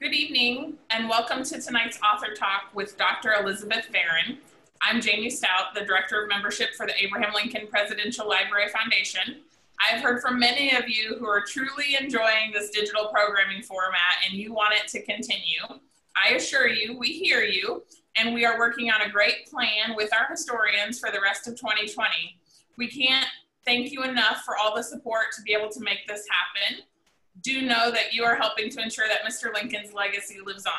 Good evening, and welcome to tonight's author talk with Dr. Elizabeth Varon. I'm Jamie Stout, the Director of Membership for the Abraham Lincoln Presidential Library Foundation. I've heard from many of you who are truly enjoying this digital programming format and you want it to continue. I assure you, we hear you, and we are working on a great plan with our historians for the rest of 2020. We can't thank you enough for all the support to be able to make this happen do know that you are helping to ensure that Mr. Lincoln's legacy lives on.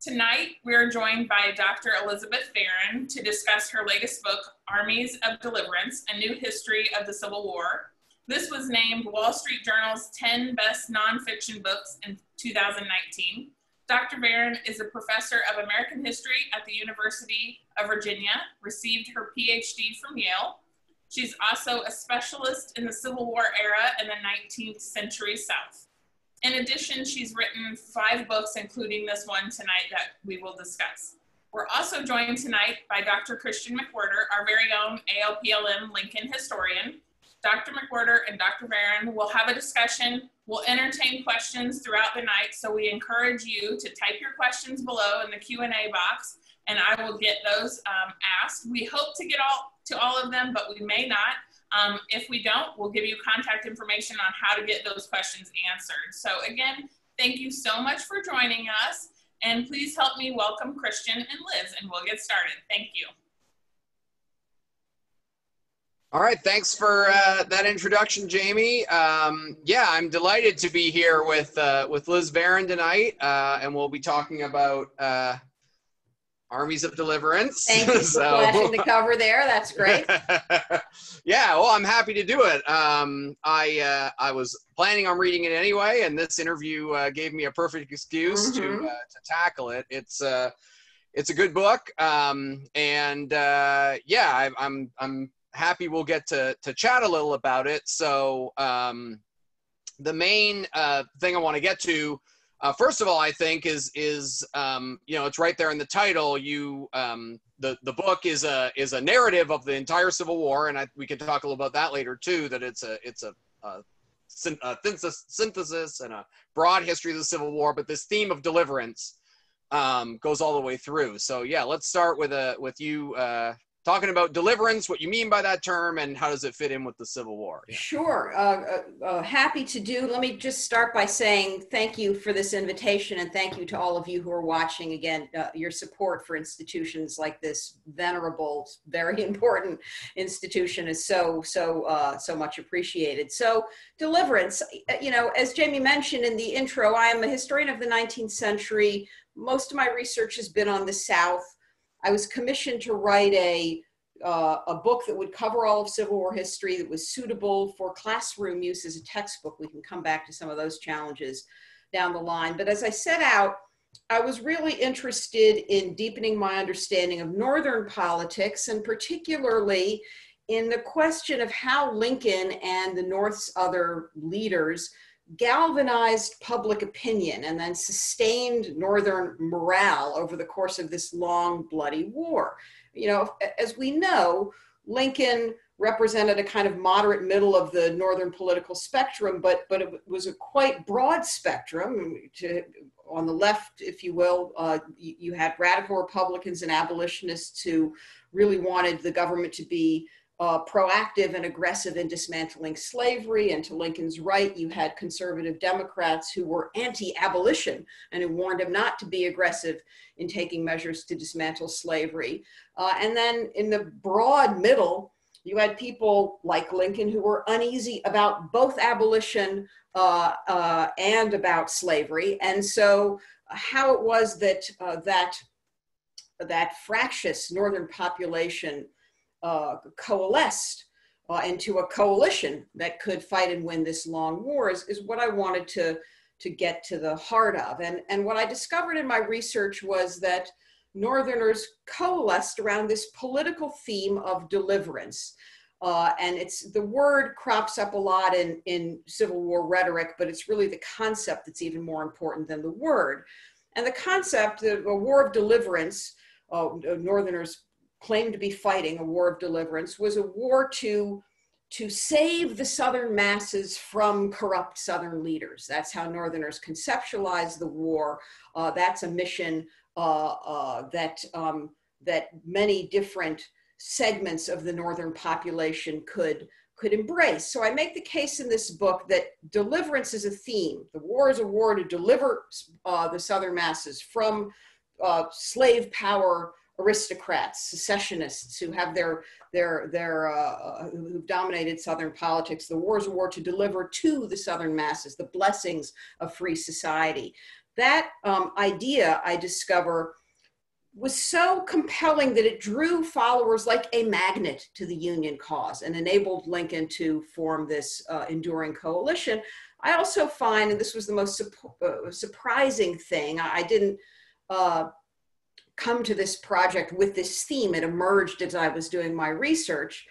Tonight, we are joined by Dr. Elizabeth Varon to discuss her latest book, Armies of Deliverance, A New History of the Civil War. This was named Wall Street Journal's 10 Best Nonfiction Books in 2019. Dr. Varon is a professor of American history at the University of Virginia, received her PhD from Yale, She's also a specialist in the Civil War era and the 19th century South. In addition, she's written five books, including this one tonight that we will discuss. We're also joined tonight by Dr. Christian McWhirter, our very own ALPLM Lincoln historian. Dr. McWhirter and Dr. Varon will have a discussion. We'll entertain questions throughout the night, so we encourage you to type your questions below in the Q&A box, and I will get those um, asked. We hope to get all to all of them, but we may not. Um, if we don't, we'll give you contact information on how to get those questions answered. So again, thank you so much for joining us. And please help me welcome Christian and Liz, and we'll get started. Thank you. All right, thanks for uh, that introduction, Jamie. Um, yeah, I'm delighted to be here with uh, with Liz Varon tonight, uh, and we'll be talking about uh, Armies of Deliverance. Thank you for so. flashing the cover there. That's great. yeah, well, I'm happy to do it. Um, I uh, I was planning on reading it anyway, and this interview uh, gave me a perfect excuse mm-hmm. to uh, to tackle it. It's uh, it's a good book, um, and uh, yeah, I, I'm I'm happy we'll get to to chat a little about it. So um, the main uh, thing I want to get to uh, first of all, I think is is um, you know it's right there in the title. You um, the the book is a is a narrative of the entire Civil War, and I, we can talk a little about that later too. That it's a it's a, a, a synthesis and a broad history of the Civil War, but this theme of deliverance um, goes all the way through. So yeah, let's start with a with you uh, talking about deliverance, what you mean by that term, and how does it fit in with the Civil War? Yeah. Sure. Uh, uh, uh, happy to do. Let me just start by saying thank you for this invitation and thank you to all of you who are watching. Again, uh, your support for institutions like this venerable, very important institution is so, so, uh, so much appreciated. So, deliverance, uh, you know, as Jamie mentioned in the intro, I am a historian of the 19th century. Most of my research has been on the South. I was commissioned to write a uh, a book that would cover all of Civil War history that was suitable for classroom use as a textbook. We can come back to some of those challenges down the line. But as I set out, I was really interested in deepening my understanding of Northern politics and particularly in the question of how Lincoln and the North's other leaders galvanized public opinion and then sustained Northern morale over the course of this long, bloody war. You know, as we know, Lincoln represented a kind of moderate middle of the northern political spectrum, but but it was a quite broad spectrum. To, on the left, if you will, uh, you, you, had radical Republicans and abolitionists who really wanted the government to be uh, proactive and aggressive in dismantling slavery. And to Lincoln's right, you had conservative Democrats who were anti abolition and who warned him not to be aggressive in taking measures to dismantle slavery. Uh, and then in the broad middle, you had people like Lincoln who were uneasy about both abolition uh, uh and about slavery. And so, how it was that uh, that that fractious northern population uh, coalesced uh, into a coalition that could fight and win this long war is, is what I wanted to, to get to the heart of. And, and what I discovered in my research was that Northerners coalesced around this political theme of deliverance. Uh, and it's the word crops up a lot in, in Civil War rhetoric, but it's really the concept that's even more important than the word. And the concept of a war of deliverance, uh, Northerners claimed to be fighting a war of deliverance was a war to to save the Southern masses from corrupt Southern leaders. That's how Northerners conceptualize the war. Uh, that's a mission uh, uh, that, um, that many different segments of the Northern population could, could embrace. So I make the case in this book that deliverance is a theme. The war is a war to deliver uh, the Southern masses from uh, slave power aristocrats, secessionists who have their their their uh, uh, who've dominated Southern politics. The war is a war to deliver to the Southern masses the blessings of free society. That um, idea, I discover, was so compelling that it drew followers like a magnet to the Union cause and enabled Lincoln to form this uh, enduring coalition. I also find, and this was the most uh, surprising thing, I, I didn't uh, come to this project with this theme. It emerged as I was doing my research.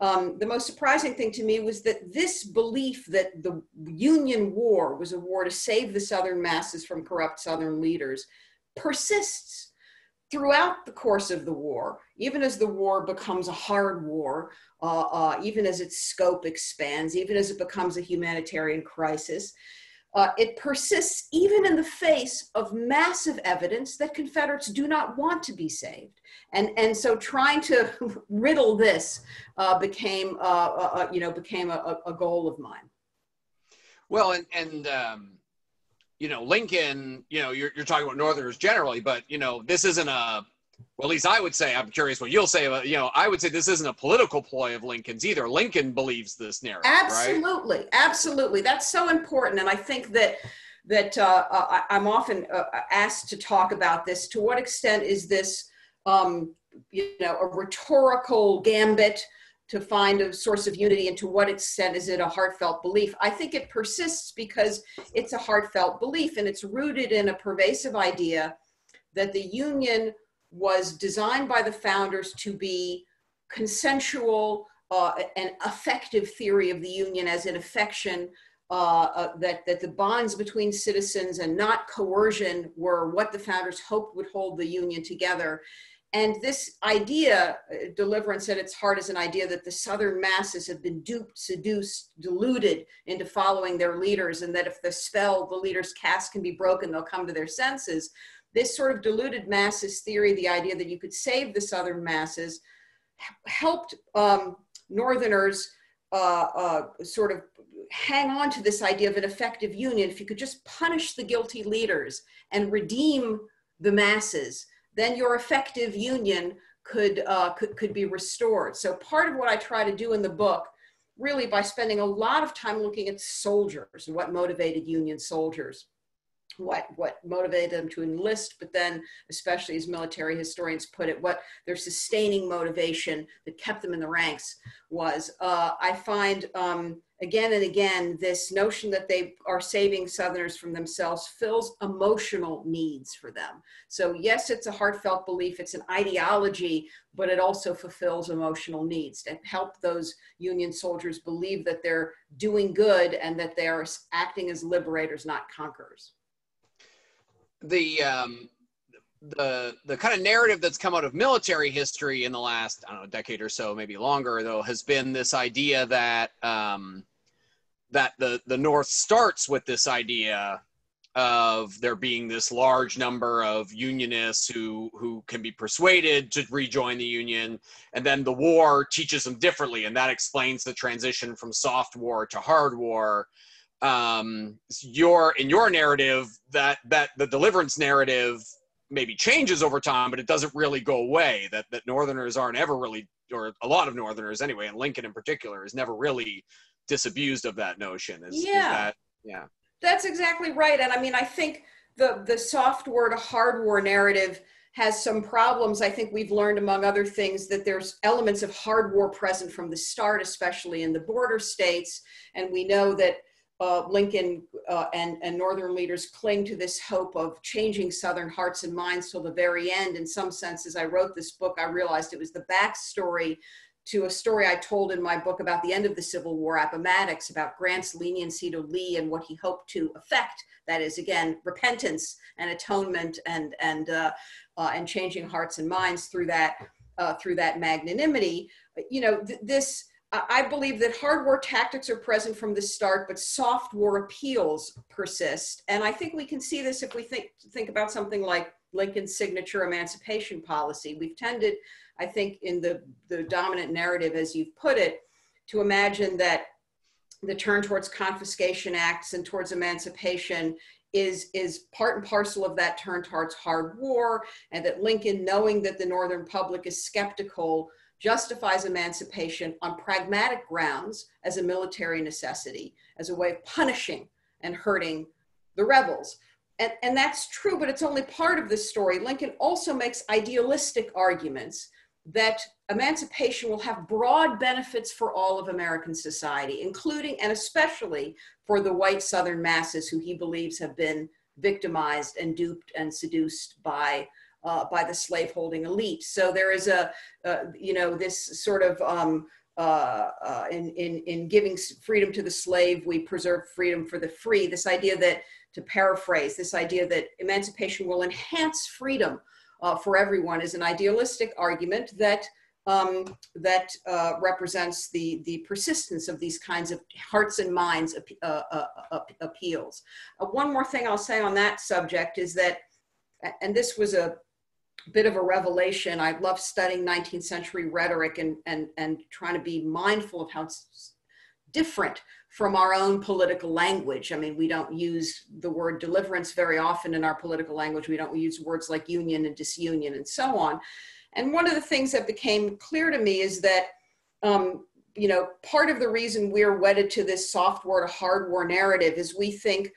Um, the most surprising thing to me was that this belief that the Union War was a war to save the Southern masses from corrupt Southern leaders persists throughout the course of the war, even as the war becomes a hard war, uh, uh, even as its scope expands, even as it becomes a humanitarian crisis. Uh, it persists even in the face of massive evidence that Confederates do not want to be saved. And, and so trying to riddle this uh, became, uh, uh, uh you know, became a, a, goal of mine. Well, and, and um, you know, Lincoln, you know, you're, you're talking about Northerners generally, but, you know, this isn't a, well, at least I would say, I'm curious what you'll say, you know, I would say this isn't a political ploy of Lincoln's either. Lincoln believes this narrative. Absolutely. Right? Absolutely. That's so important. And I think that, that uh, uh I'm often uh, asked to talk about this. To what extent is this, um, you know, a rhetorical gambit to find a source of unity and to what extent is it a heartfelt belief i think it persists because it's a heartfelt belief and it's rooted in a pervasive idea that the union was designed by the founders to be consensual uh, and effective theory of the union as an affection uh, uh, that, that the bonds between citizens and not coercion were what the founders hoped would hold the union together and this idea, uh, deliverance at its heart, is an idea that the Southern masses have been duped, seduced, deluded into following their leaders, and that if the spell the leaders cast can be broken, they'll come to their senses. This sort of diluted masses theory, the idea that you could save the Southern masses, helped um, Northerners uh, uh, sort of hang on to this idea of an effective union. If you could just punish the guilty leaders and redeem the masses, then your effective union could, uh, could, could be restored. So part of what I try to do in the book, really by spending a lot of time looking at soldiers and what motivated Union soldiers, what what motivated them to enlist but then especially as military historians put it what their sustaining motivation that kept them in the ranks was. Uh, i find um, again and again this notion that they are saving southerners from themselves fills emotional needs for them. So yes it's a heartfelt belief it's an ideology but it also fulfills emotional needs to help those union soldiers believe that they're doing good and that they are acting as liberators not conquerors the um, the the kind of narrative that's come out of military history in the last I don't know decade or so, maybe longer though, has been this idea that um, that the the North starts with this idea of there being this large number of unionists who who can be persuaded to rejoin the union and then the war teaches them differently and that explains the transition from soft war to hard war um, your in your narrative that that the deliverance narrative maybe changes over time, but it doesn't really go away. That that Northerners aren't ever really, or a lot of Northerners anyway, and Lincoln in particular is never really disabused of that notion. Is, yeah, is that, yeah, that's exactly right. And I mean, I think the the soft war to hard war narrative has some problems. I think we've learned, among other things, that there's elements of hard war present from the start, especially in the border states. And we know that uh, Lincoln uh, and, and Northern leaders cling to this hope of changing Southern hearts and minds till the very end. In some senses, I wrote this book, I realized it was the backstory to a story I told in my book about the end of the Civil War, Appomattox, about Grant's leniency to Lee and what he hoped to effect. That is, again, repentance and atonement and, and, uh, uh and changing hearts and minds through that, uh, through that magnanimity. You know, th this I believe that hard war tactics are present from the start, but soft war appeals persist. And I think we can see this if we think, think about something like Lincoln's signature emancipation policy. We've tended, I think, in the, the dominant narrative, as you've put it, to imagine that the turn towards confiscation acts and towards emancipation is, is part and parcel of that turn towards hard war, and that Lincoln, knowing that the Northern public is skeptical, justifies emancipation on pragmatic grounds as a military necessity, as a way of punishing and hurting the rebels. And, and that's true, but it's only part of the story. Lincoln also makes idealistic arguments that emancipation will have broad benefits for all of American society, including and especially for the white Southern masses who he believes have been victimized and duped and seduced by uh, by the slaveholding elite. So there is a, uh, you know, this sort of um, uh, uh, in, in, in giving freedom to the slave, we preserve freedom for the free. This idea that, to paraphrase, this idea that emancipation will enhance freedom uh, for everyone is an idealistic argument that um, that uh, represents the, the persistence of these kinds of hearts and minds uh, uh, uh, appeals. one more thing I'll say on that subject is that, and this was a bit of a revelation. I love studying 19th century rhetoric and, and, and trying to be mindful of how it's different from our own political language. I mean, we don't use the word deliverance very often in our political language. We don't use words like union and disunion and so on. And one of the things that became clear to me is that, um, you know, part of the reason we're wedded to this soft war to hard war narrative is we think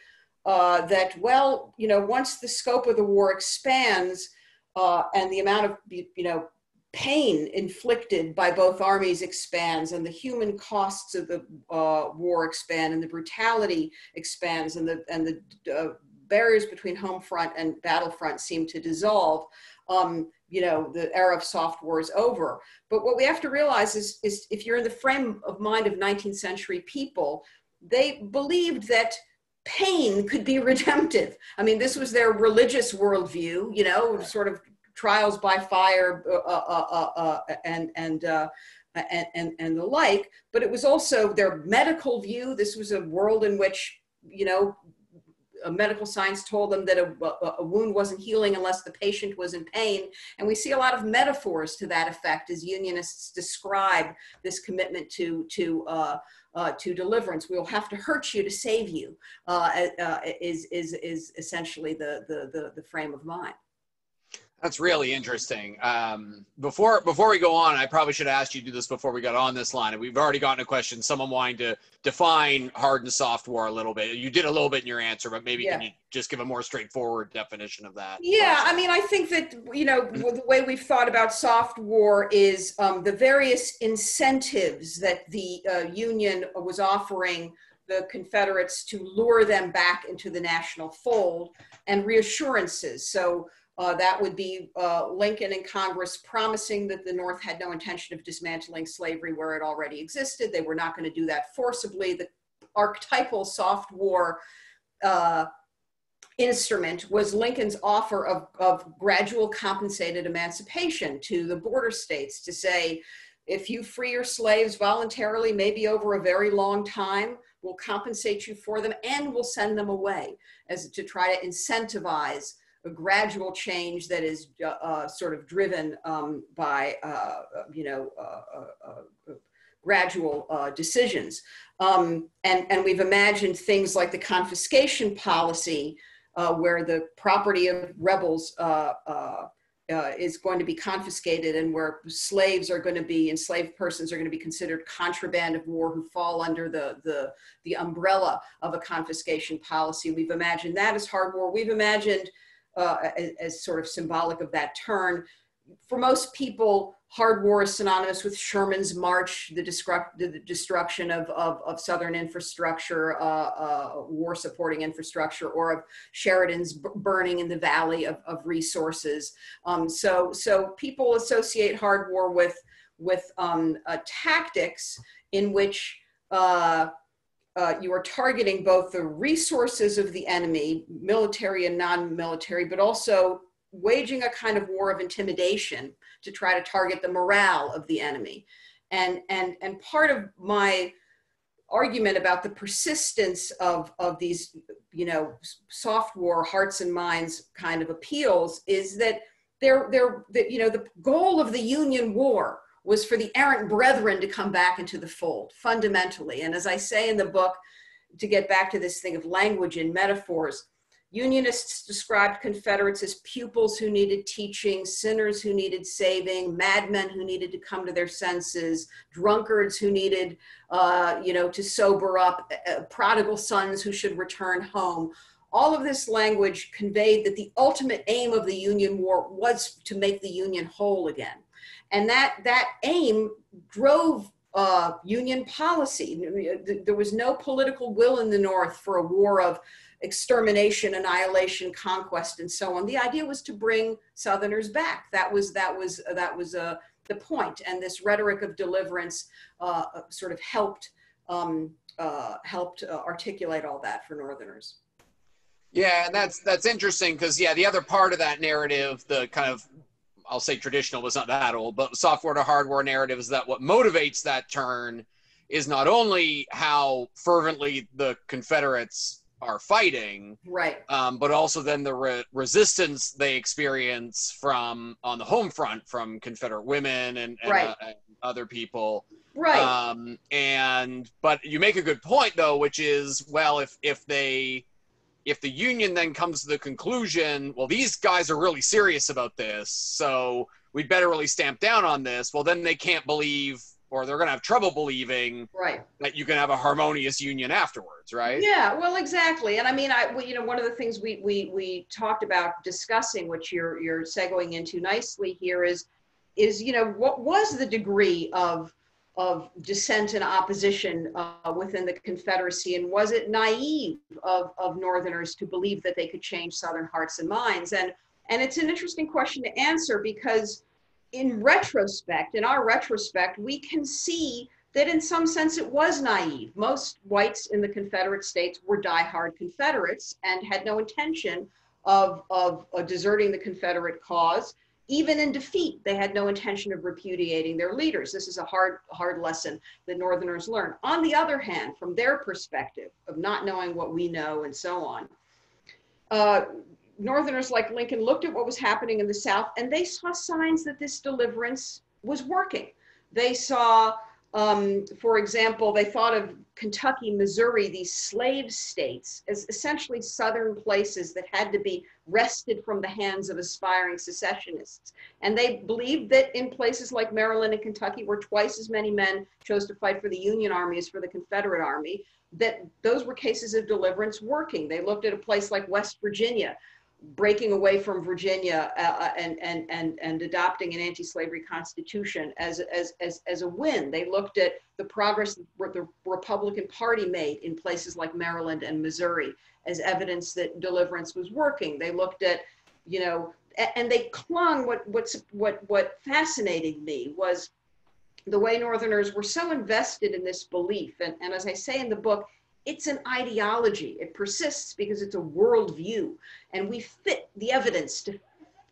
uh, that, well, you know, once the scope of the war expands, uh, and the amount of you know pain inflicted by both armies expands and the human costs of the uh, war expand and the brutality expands and the and the uh, barriers between home front and battlefront seem to dissolve um, you know the era of soft war is over. But what we have to realize is, is if you're in the frame of mind of 19th century people they believed that pain could be redemptive. I mean, this was their religious worldview, you know, sort of trials by fire uh, uh, uh, uh and and, uh, and and and the like. But it was also their medical view. This was a world in which you know medical science told them that a, a, wound wasn't healing unless the patient was in pain. And we see a lot of metaphors to that effect as unionists describe this commitment to, to, uh, uh, to deliverance. We'll have to hurt you to save you uh, uh is, is, is essentially the, the, the, the frame of mind. That's really interesting. Um, before before we go on, I probably should have asked you to do this before we got on this line. And we've already gotten a question. Someone wanting to define hard and soft war a little bit. You did a little bit in your answer, but maybe yeah. can you just give a more straightforward definition of that? Yeah, I mean, I think that you know the way we've thought about soft war is um, the various incentives that the uh, Union was offering the Confederates to lure them back into the national fold and reassurances. So uh, that would be uh, Lincoln and Congress promising that the North had no intention of dismantling slavery where it already existed. They were not going to do that forcibly. The archetypal soft war uh, instrument was Lincoln's offer of, of gradual compensated emancipation to the border states to say, if you free your slaves voluntarily, maybe over a very long time, we'll compensate you for them and we'll send them away as to try to incentivize a gradual change that is uh, uh, sort of driven um, by, uh, you know, uh, uh, uh, gradual decisions. Um, and, and we've imagined things like the confiscation policy, where the property of rebels uh, is going to be confiscated and where slaves are going to be enslaved persons are going to be considered contraband of war who fall under the, the, the umbrella of a confiscation policy. We've imagined that as hard war. We've imagined uh, as, as, sort of symbolic of that turn. For most people, hard war is synonymous with Sherman's march, the, the destruction of, of, of, Southern infrastructure, uh, uh, war supporting infrastructure, or of Sheridan's burning in the valley of, of resources. Um, so, so people associate hard war with, with um, uh, tactics in which uh, you are targeting both the resources of the enemy, military and non-military, but also waging a kind of war of intimidation to try to target the morale of the enemy. And, and, and part of my argument about the persistence of, of these, you know, soft war hearts and minds kind of appeals is that they're, they're, that, you know, the goal of the Union War was for the errant brethren to come back into the fold fundamentally. And as I say in the book, to get back to this thing of language and metaphors, Unionists described Confederates as pupils who needed teaching, sinners who needed saving, madmen who needed to come to their senses, drunkards who needed, uh, you know, to sober up, uh, prodigal sons who should return home. All of this language conveyed that the ultimate aim of the Union War was to make the Union whole again. And that, that aim drove uh, Union policy. There was no political will in the North for a war of extermination, annihilation, conquest, and so on. The idea was to bring Southerners back. That was that was that was uh, the point. And this rhetoric of deliverance uh, uh sort of helped um, uh, helped uh, articulate all that for Northerners. Yeah, and that's that's interesting because yeah, the other part of that narrative, the kind of I'll say traditional was not that old, but soft war to hardware narrative is that what motivates that turn is not only how fervently the Confederates are fighting right. um, but also then the re- resistance they experience from on the home front from confederate women and, and, right. uh, and other people. Right. Um, and but you make a good point though which is well if if they if the union then comes to the conclusion well these guys are really serious about this so we'd better really stamp down on this well then they can't believe or they're going to have trouble believing right. that you can have a harmonious union afterwards right? Yeah well exactly and i mean i you know one of the things we we we talked about discussing which you're you're segueing into nicely here is is you know what was the degree of of dissent and opposition uh, within the confederacy and was it naive of of northerners to believe that they could change southern hearts and minds and and it's an interesting question to answer because in retrospect, in our retrospect, we can see that in some sense it was naive. Most whites in the Confederate States were diehard Confederates and had no intention of, of, of deserting the Confederate cause. Even in defeat, they had no intention of repudiating their leaders. This is a hard, hard lesson that Northerners learn. On the other hand, from their perspective of not knowing what we know and so on, uh, Northerners like Lincoln looked at what was happening in the South and they saw signs that this deliverance was working. They saw, um, for example, they thought of Kentucky, Missouri, these slave states, as essentially Southern places that had to be wrested from the hands of aspiring secessionists. And they believed that in places like Maryland and Kentucky, where twice as many men chose to fight for the Union Army as for the Confederate Army, that those were cases of deliverance working. They looked at a place like West Virginia, breaking away from Virginia uh, uh, and, and, and, and adopting an anti-slavery constitution as, as, as, as a win. They looked at the progress the Republican Party made in places like Maryland and Missouri as evidence that deliverance was working. They looked at, you know, and they clung, what, what's, what, what fascinated me was the way Northerners were so invested in this belief. And, and as I say in the book, it's an ideology. It persists because it's a worldview. And we fit the evidence to,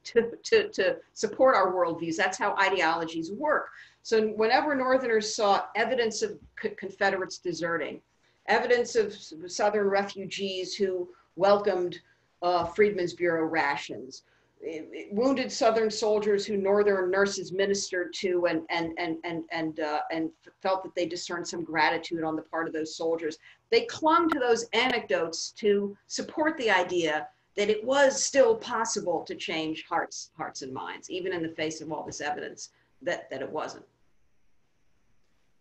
to, to, to support our worldviews. That's how ideologies work. So whenever Northerners saw evidence of Confederates deserting, evidence of Southern refugees who welcomed uh, Freedmen's Bureau rations, wounded Southern soldiers who Northern nurses ministered to and, and, and, and, and, uh, and felt that they discerned some gratitude on the part of those soldiers. They clung to those anecdotes to support the idea that it was still possible to change hearts, hearts and minds, even in the face of all this evidence that, that it wasn't.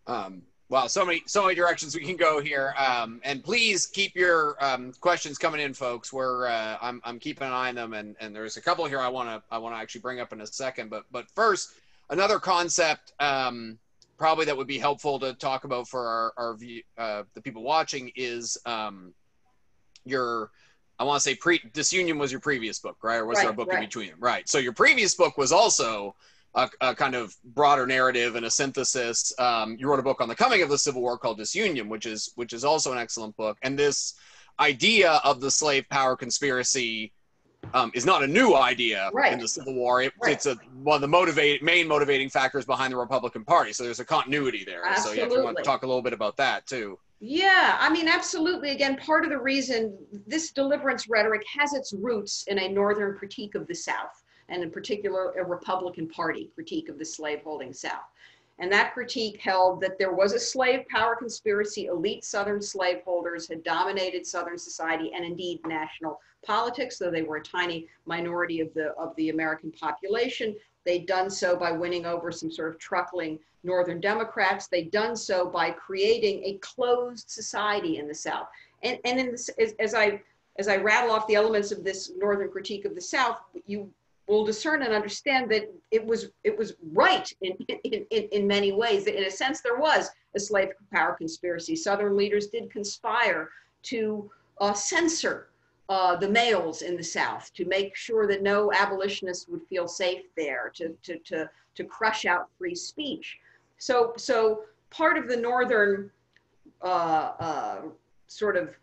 Um, Wow, so many so many directions we can go here. Um, and please keep your um, questions coming in, folks. We're uh, I'm I'm keeping an eye on them, and and there's a couple here I want to I want to actually bring up in a second. But but first, another concept um, probably that would be helpful to talk about for our our view, uh, the people watching is um, your I want to say pre disunion was your previous book, right? Or was right, there a book right. in between them? Right. So your previous book was also a, a, kind of broader narrative and a synthesis. Um, you wrote a book on the coming of the Civil War called Disunion, which is which is also an excellent book. And this idea of the slave power conspiracy um, is not a new idea Right. in the Civil War. It, Right. It's a one of the motivate main motivating factors behind the Republican Party. So there's a continuity there. Absolutely. So yeah, if you want to talk a little bit about that too. Yeah, I mean, absolutely. Again, part of the reason this deliverance rhetoric has its roots in a Northern critique of the South, and in particular, a Republican Party critique of the slaveholding South. And that critique held that there was a slave power conspiracy. Elite Southern slaveholders had dominated Southern society and indeed national politics, though they were a tiny minority of the, of the American population. They'd done so by winning over some sort of truckling Northern Democrats. They'd done so by creating a closed society in the South. And, and in this, as, as I as I rattle off the elements of this Northern critique of the South, you will discern and understand that it was it was right in, in, in, in many ways. In a sense, there was a slave power conspiracy. Southern leaders did conspire to uh, censor uh, the mails in the South to make sure that no abolitionists would feel safe there, to, to, to, to crush out free speech. So, so part of the Northern uh, uh, sort of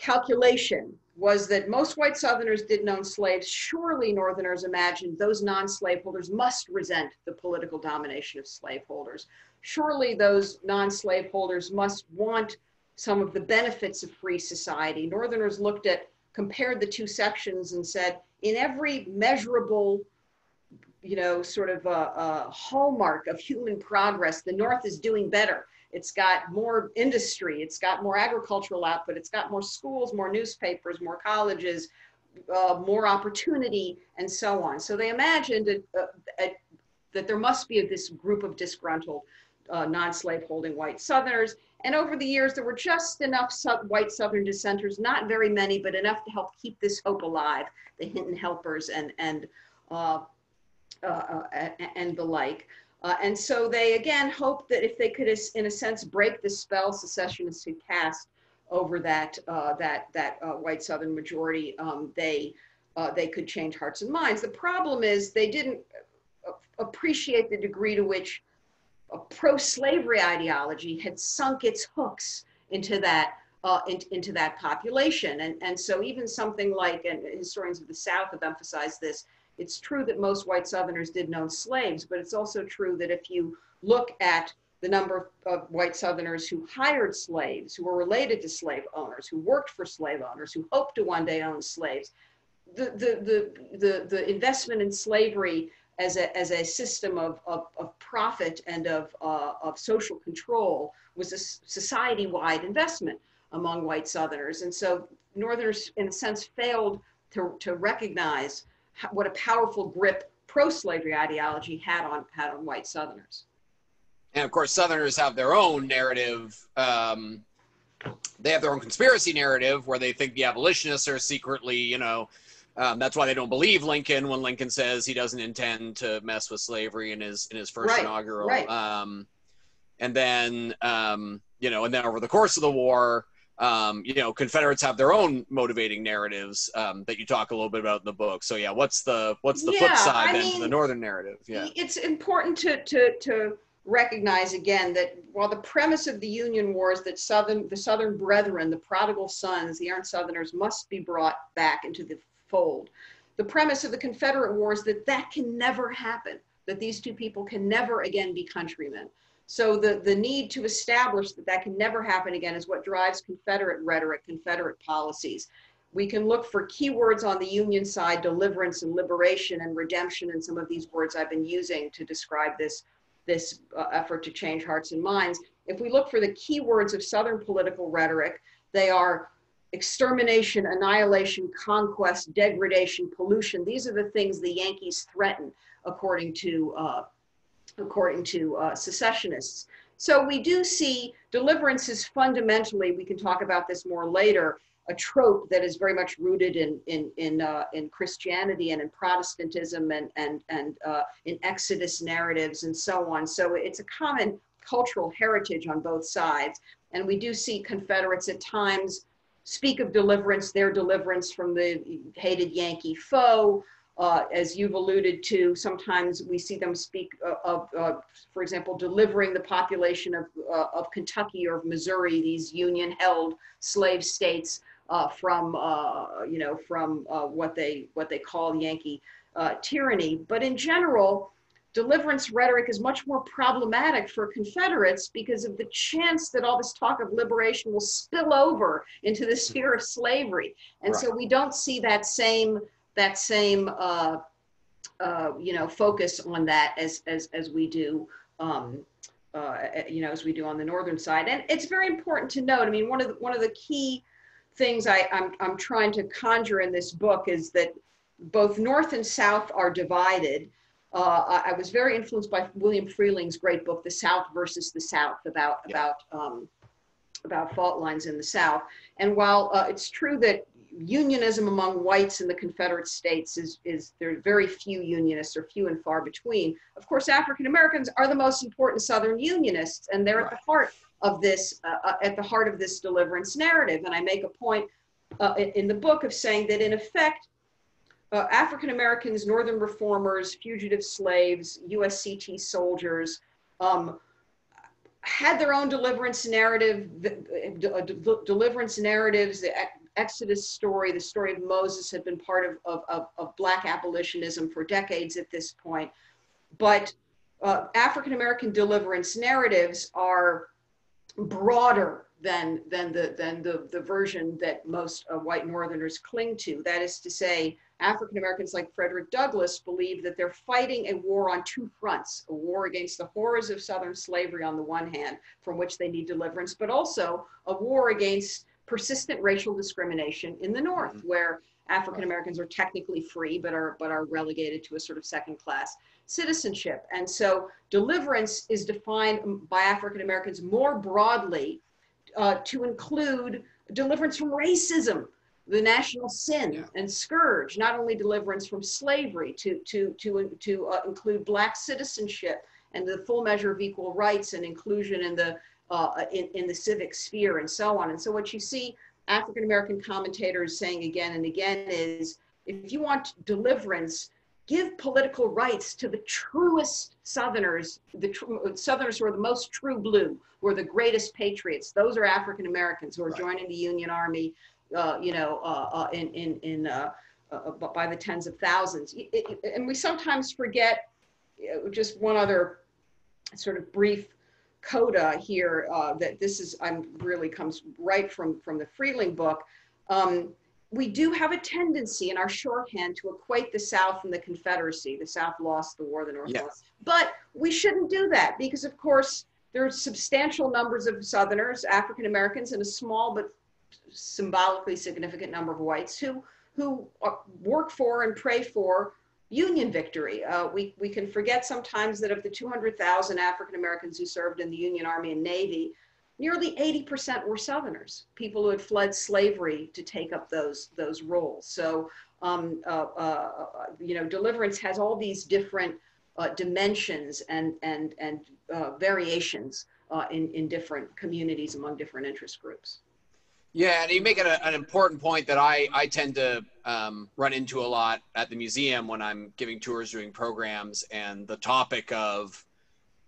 calculation was that most white Southerners didn't own slaves. Surely Northerners imagined those non slaveholders must resent the political domination of slaveholders. Surely those non slaveholders must want some of the benefits of free society. Northerners looked at, compared the two sections and said, in every measurable, you know, sort of a, a hallmark of human progress, the North is doing better. It's got more industry, it's got more agricultural output, it's got more schools, more newspapers, more colleges, uh, more opportunity, and so on. So they imagined a, a, a, that there must be this group of disgruntled uh, non-slaveholding white Southerners. And over the years, there were just enough white Southern dissenters, not very many, but enough to help keep this hope alive, the Hinton Helpers and, and, uh, uh, uh, and the like. Uh, and so they again hoped that if they could, in a sense, break the spell secessionists had cast over that uh, that that uh, white Southern majority, um, they uh, they could change hearts and minds. The problem is they didn't uh, appreciate the degree to which a pro-slavery ideology had sunk its hooks into that uh, in, into that population, and and so even something like and historians of the South have emphasized this it's true that most white Southerners didn't own slaves, but it's also true that if you look at the number of white Southerners who hired slaves, who were related to slave owners, who worked for slave owners, who hoped to one day own slaves, the, the, the, the, the investment in slavery as a, as a system of, of, of profit and of, uh, of social control was a society-wide investment among white Southerners. And so Northerners, in a sense, failed to, to recognize what a powerful grip pro-slavery ideology had on had on white Southerners. And of course, Southerners have their own narrative. Um, they have their own conspiracy narrative where they think the abolitionists are secretly, you know, um, that's why they don't believe Lincoln when Lincoln says he doesn't intend to mess with slavery in his in his first Right, inaugural. right. Um, and then, um, you know, and then over the course of the war, um, you know, Confederates have their own motivating narratives um, that you talk a little bit about in the book. So yeah, what's the what's the flip side I then to the Northern narrative? Yeah. It's important to, to, to recognize again that while the premise of the Union War is that Southern, the Southern brethren, the prodigal sons, the errant Southerners must be brought back into the fold. The premise of the Confederate War is that that can never happen, that these two people can never again be countrymen. So the, the need to establish that that can never happen again is what drives Confederate rhetoric, Confederate policies. We can look for keywords on the Union side, deliverance and liberation and redemption, and some of these words I've been using to describe this, this uh, effort to change hearts and minds. If we look for the keywords of Southern political rhetoric, they are extermination, annihilation, conquest, degradation, pollution. These are the things the Yankees threaten, according to uh, according to uh, secessionists. So we do see deliverance is fundamentally, we can talk about this more later, a trope that is very much rooted in, in, in, uh, in Christianity and in Protestantism and, and, and uh, in Exodus narratives and so on. So it's a common cultural heritage on both sides. And we do see Confederates at times speak of deliverance, their deliverance from the hated Yankee foe. Uh, as you've alluded to, sometimes we see them speak of, uh, for example, delivering the population of, uh, of Kentucky or of Missouri, these Union held slave states, uh, from uh, you know from uh, what they what they call Yankee uh, tyranny. But in general, deliverance rhetoric is much more problematic for Confederates because of the chance that all this talk of liberation will spill over into the sphere of slavery, and right. so we don't see that same that same uh, uh, you know focus on that as as as we do. Um, uh, you know, as we do on the northern side, and it's very important to note. I mean, one of the, one of the key things I, I'm, I'm trying to conjure in this book is that both North and South are divided. Uh, I, I, was very influenced by William Freehling's great book, The South versus the South, about, yeah. about, um, about fault lines in the South. And while uh, it's true that unionism among whites in the Confederate States is, is there are very few unionists or few and far between. Of course, African Americans are the most important Southern unionists, and they're right. at the heart of this, uh, uh, at the heart of this deliverance narrative. And I make a point uh, in the book of saying that in effect, uh, African Americans, Northern reformers, fugitive slaves, USCT soldiers, um, had their own deliverance narrative, uh, deliverance narratives. Exodus story, the story of Moses, had been part of, of, of, of Black abolitionism for decades at this point. But uh, African American deliverance narratives are broader than than the than the the version that most uh, white Northerners cling to. That is to say, African Americans like Frederick Douglass believe that they're fighting a war on two fronts: a war against the horrors of Southern slavery on the one hand, from which they need deliverance, but also a war against persistent racial discrimination in the North, mm-hmm. where African Americans are technically free, but are but are relegated to a sort of second class citizenship. And so deliverance is defined by African Americans more broadly uh, to include deliverance from racism, the national sin yeah. and scourge, not only deliverance from slavery, to, to, to, to uh, include Black citizenship and the full measure of equal rights and inclusion in the, uh, in, in the civic sphere and so on. And so what you see African American commentators saying again and again is if you want deliverance, give political rights to the truest Southerners, the tr- Southerners who are the most true blue, who are the greatest patriots. Those are African Americans who are right. joining the Union Army, uh, you know, uh, uh, in in in uh, uh, by the tens of thousands. It, it, and we sometimes forget just one other sort of brief coda here uh, that this is I'm really comes right from from the Freehling book. Um, we do have a tendency in our shorthand to equate the South and the Confederacy. The South lost the war, the North yes. lost. But we shouldn't do that because, of course, there are substantial numbers of Southerners, African Americans, and a small but symbolically significant number of whites who who uh, work for and pray for Union victory. Uh, we, we can forget sometimes that of the 200,000 African Americans who served in the Union Army and Navy, nearly 80% were Southerners, people who had fled slavery to take up those, those roles. So, um, uh, uh, you know, deliverance has all these different uh, dimensions and, and, and uh, variations uh, in, in different communities among different interest groups. Yeah, and you make an important point that I, I tend to um, run into a lot at the museum when I'm giving tours, doing programs, and the topic of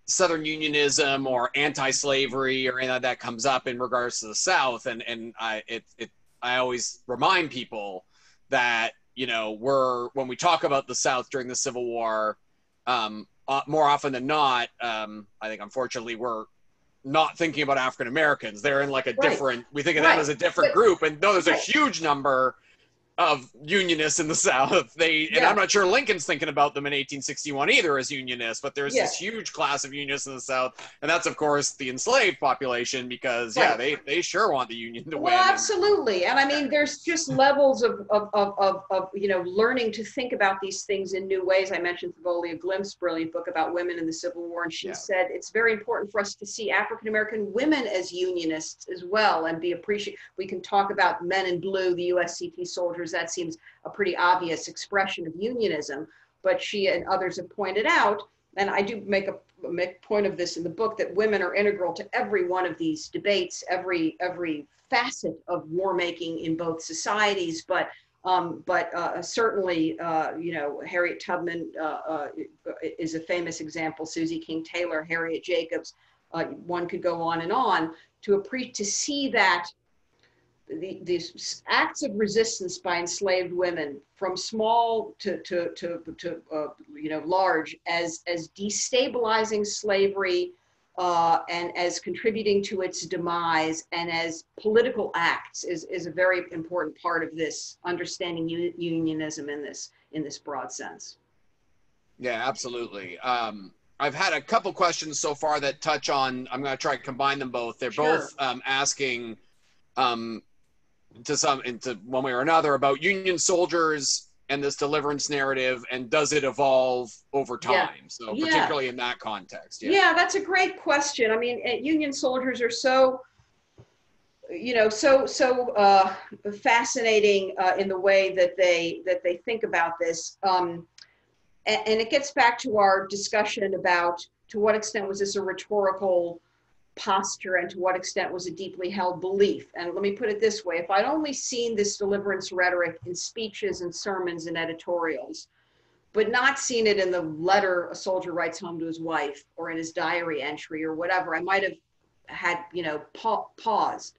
Southern Unionism or anti-slavery or anything like that comes up in regards to the South, and and I it it I always remind people that you know we're when we talk about the South during the Civil War, um, uh, more often than not, um, I think unfortunately we're not thinking about African Americans. They're in like a right. different. We think of right. them as a different group, and no, there's a huge number of unionists in the South. They and yeah. I'm not sure Lincoln's thinking about them in 1861 either as unionists, but there's yeah. this huge class of unionists in the South, and that's of course the enslaved population because right. yeah, they they sure want the union to well, win. Well, absolutely, and I mean there's just levels of of, of of of you know learning to think about these things in new ways. I mentioned Thavolia Glymph's brilliant book about women in the Civil War, and she yeah. said it's very important for us to see African American women as unionists as well and be appreciated. We can talk about men in blue, the USCT soldiers that seems a pretty obvious expression of unionism. But she and others have pointed out, and I do make a make point of this in the book, that women are integral to every one of these debates, every every facet of war making in both societies. But um, but uh, certainly, uh, you know, Harriet Tubman uh, uh is a famous example. Susie King Taylor, Harriet Jacobs. Uh, one could go on and on to to see that the, these acts of resistance by enslaved women, from small to to to, to uh, you know large, as as destabilizing slavery uh, and as contributing to its demise, and as political acts is is a very important part of this understanding unionism in this in this broad sense. Yeah, absolutely. Um, I've had a couple questions so far that touch on. I'm going to try to combine them both. They're sure. both um, asking um, to some into one way or another about Union soldiers and this deliverance narrative, and does it evolve over time? Yeah. So particularly yeah. in that context. Yeah. yeah, that's a great question. I mean, eh, Union soldiers are so you know so so uh, fascinating uh, in the way that they that they think about this um, and, and, it gets back to our discussion about to what extent was this a rhetorical posture and to what extent was a deeply held belief. And let me put it this way if I'd only seen this deliverance rhetoric in speeches and sermons and editorials, but not seen it in the letter a soldier writes home to his wife or in his diary entry or whatever, I might have had, you know, pa- paused.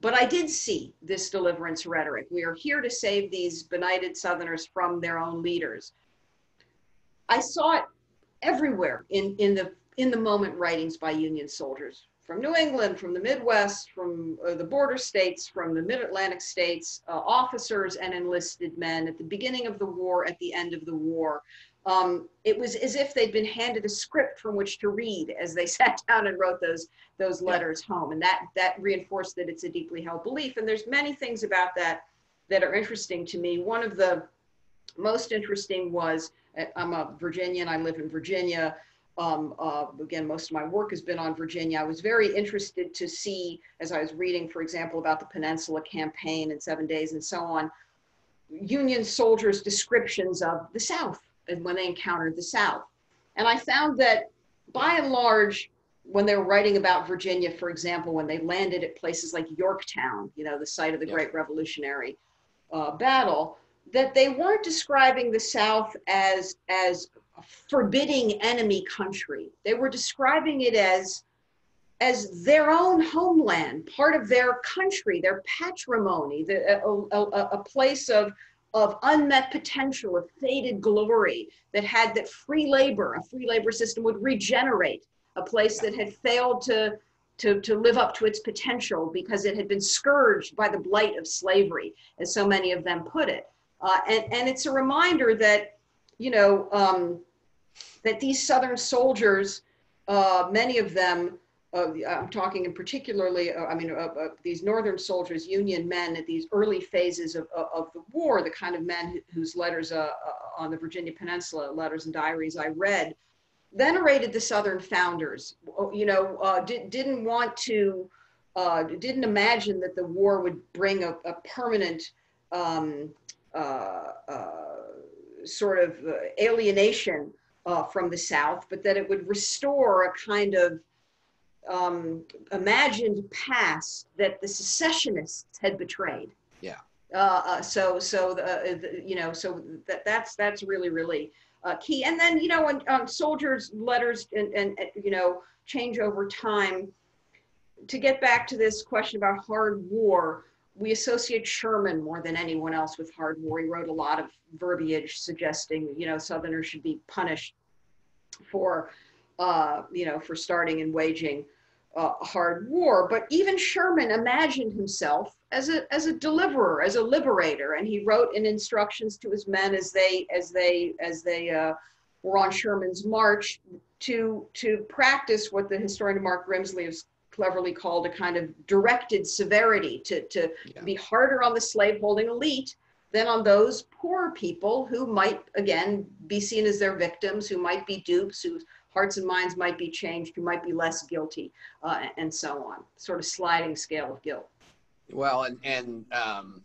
But I did see this deliverance rhetoric. We are here to save these benighted Southerners from their own leaders. I saw it everywhere in, in the in the moment writings by Union soldiers from New England, from the Midwest, from uh, the border states, from the mid Atlantic states, uh, officers and enlisted men at the beginning of the war, at the end of the war. Um, it was as if they'd been handed a script from which to read as they sat down and wrote those those letters yeah. home, and that that reinforced that it's a deeply held belief. And there's many things about that that are interesting to me. One of the most interesting was uh, I'm a Virginian. I live in Virginia. Um, uh, again, most of my work has been on Virginia. I was very interested to see, as I was reading, for example, about the Peninsula Campaign and Seven Days and so on, Union soldiers' descriptions of the South and when they encountered the South. And I found that by and large, when they were writing about Virginia, for example, when they landed at places like Yorktown, you know, the site of the. Great Revolutionary uh, Battle, that they weren't describing the South as as forbidding enemy country. They were describing it as as their own homeland, part of their country, their patrimony, the, a, a, a place of, of unmet potential, of faded glory that had that free labor, a free labor system would regenerate, a place that had failed to, to, to live up to its potential because it had been scourged by the blight of slavery, as so many of them put it. Uh, and, and it's a reminder that, you know, um, that these Southern soldiers, uh, many of them, uh, I'm talking in particularly, uh, I mean, these Northern soldiers, Union men at these early phases of, of the war, the kind of men whose letters uh, uh, on the Virginia Peninsula, letters and diaries I read, venerated the Southern founders, you know, uh, did, didn't want to, didn't imagine that the war would bring a, a permanent um, sort of alienation uh, from the South, but that it would restore a kind of um, imagined past that the secessionists had betrayed. Yeah. Uh, uh, so, so the, uh, the, you know, so that that's that's really really uh, key. And then you know, when um, soldiers' letters and, and you know change over time. To get back to this question about hard war, we associate Sherman more than anyone else with hard war. He wrote a lot of verbiage suggesting, you know, Southerners should be punished for, uh, you know, for starting and waging uh, hard war. But even Sherman imagined himself as a as a deliverer, as a liberator, and he wrote in instructions to his men as they as they as they uh, were on Sherman's march to to practice what the historian Mark Grimsley has cleverly called a kind of directed severity to, to yeah. be harder on the slaveholding elite than on those poor people who might, again, be seen as their victims, who might be dupes, whose hearts and minds might be changed, who might be less guilty, uh, and so on. Sort of sliding scale of guilt. Well, and, and um,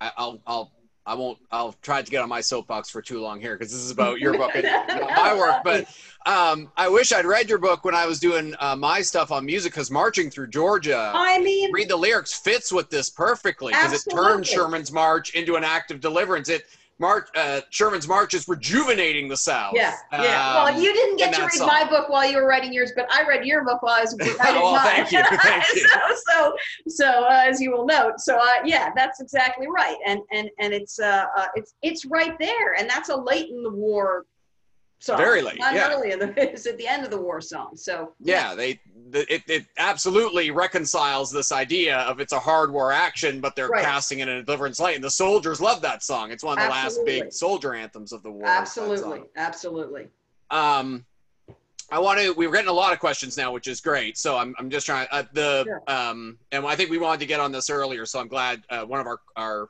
I, I'll, I'll I won't. I'll try to get on my soapbox for too long here because this is about your book and my work. But um, I wish I'd read your book when I was doing uh, my stuff on music because marching through Georgia. I mean, read the lyrics fits with this perfectly because it turns Sherman's march into an act of deliverance. It March, uh, Sherman's March is rejuvenating the South. Yeah, yeah. um, well, you didn't get to read song. my book while you were writing yours, but I read your book while I was writing well, mine. thank you, thank you. so, so, so uh, as you will note, so uh, yeah, that's exactly right, and and and it's uh, uh, it's it's right there, and that's a late in the war song. Very late, Not yeah. early in the it's at the end of the war song. So Yeah, yeah. they the, it, it absolutely reconciles this idea of it's a hard war action, but they're Right. casting it in a deliverance light, and the soldiers love that song. It's one of the Absolutely. last big soldier anthems of the war. absolutely, absolutely. Um, I want to. We're getting a lot of questions now, which is great. So I'm, I'm just trying. Uh, the Sure. um, and I think we wanted to get on this earlier. So I'm glad uh, one of our our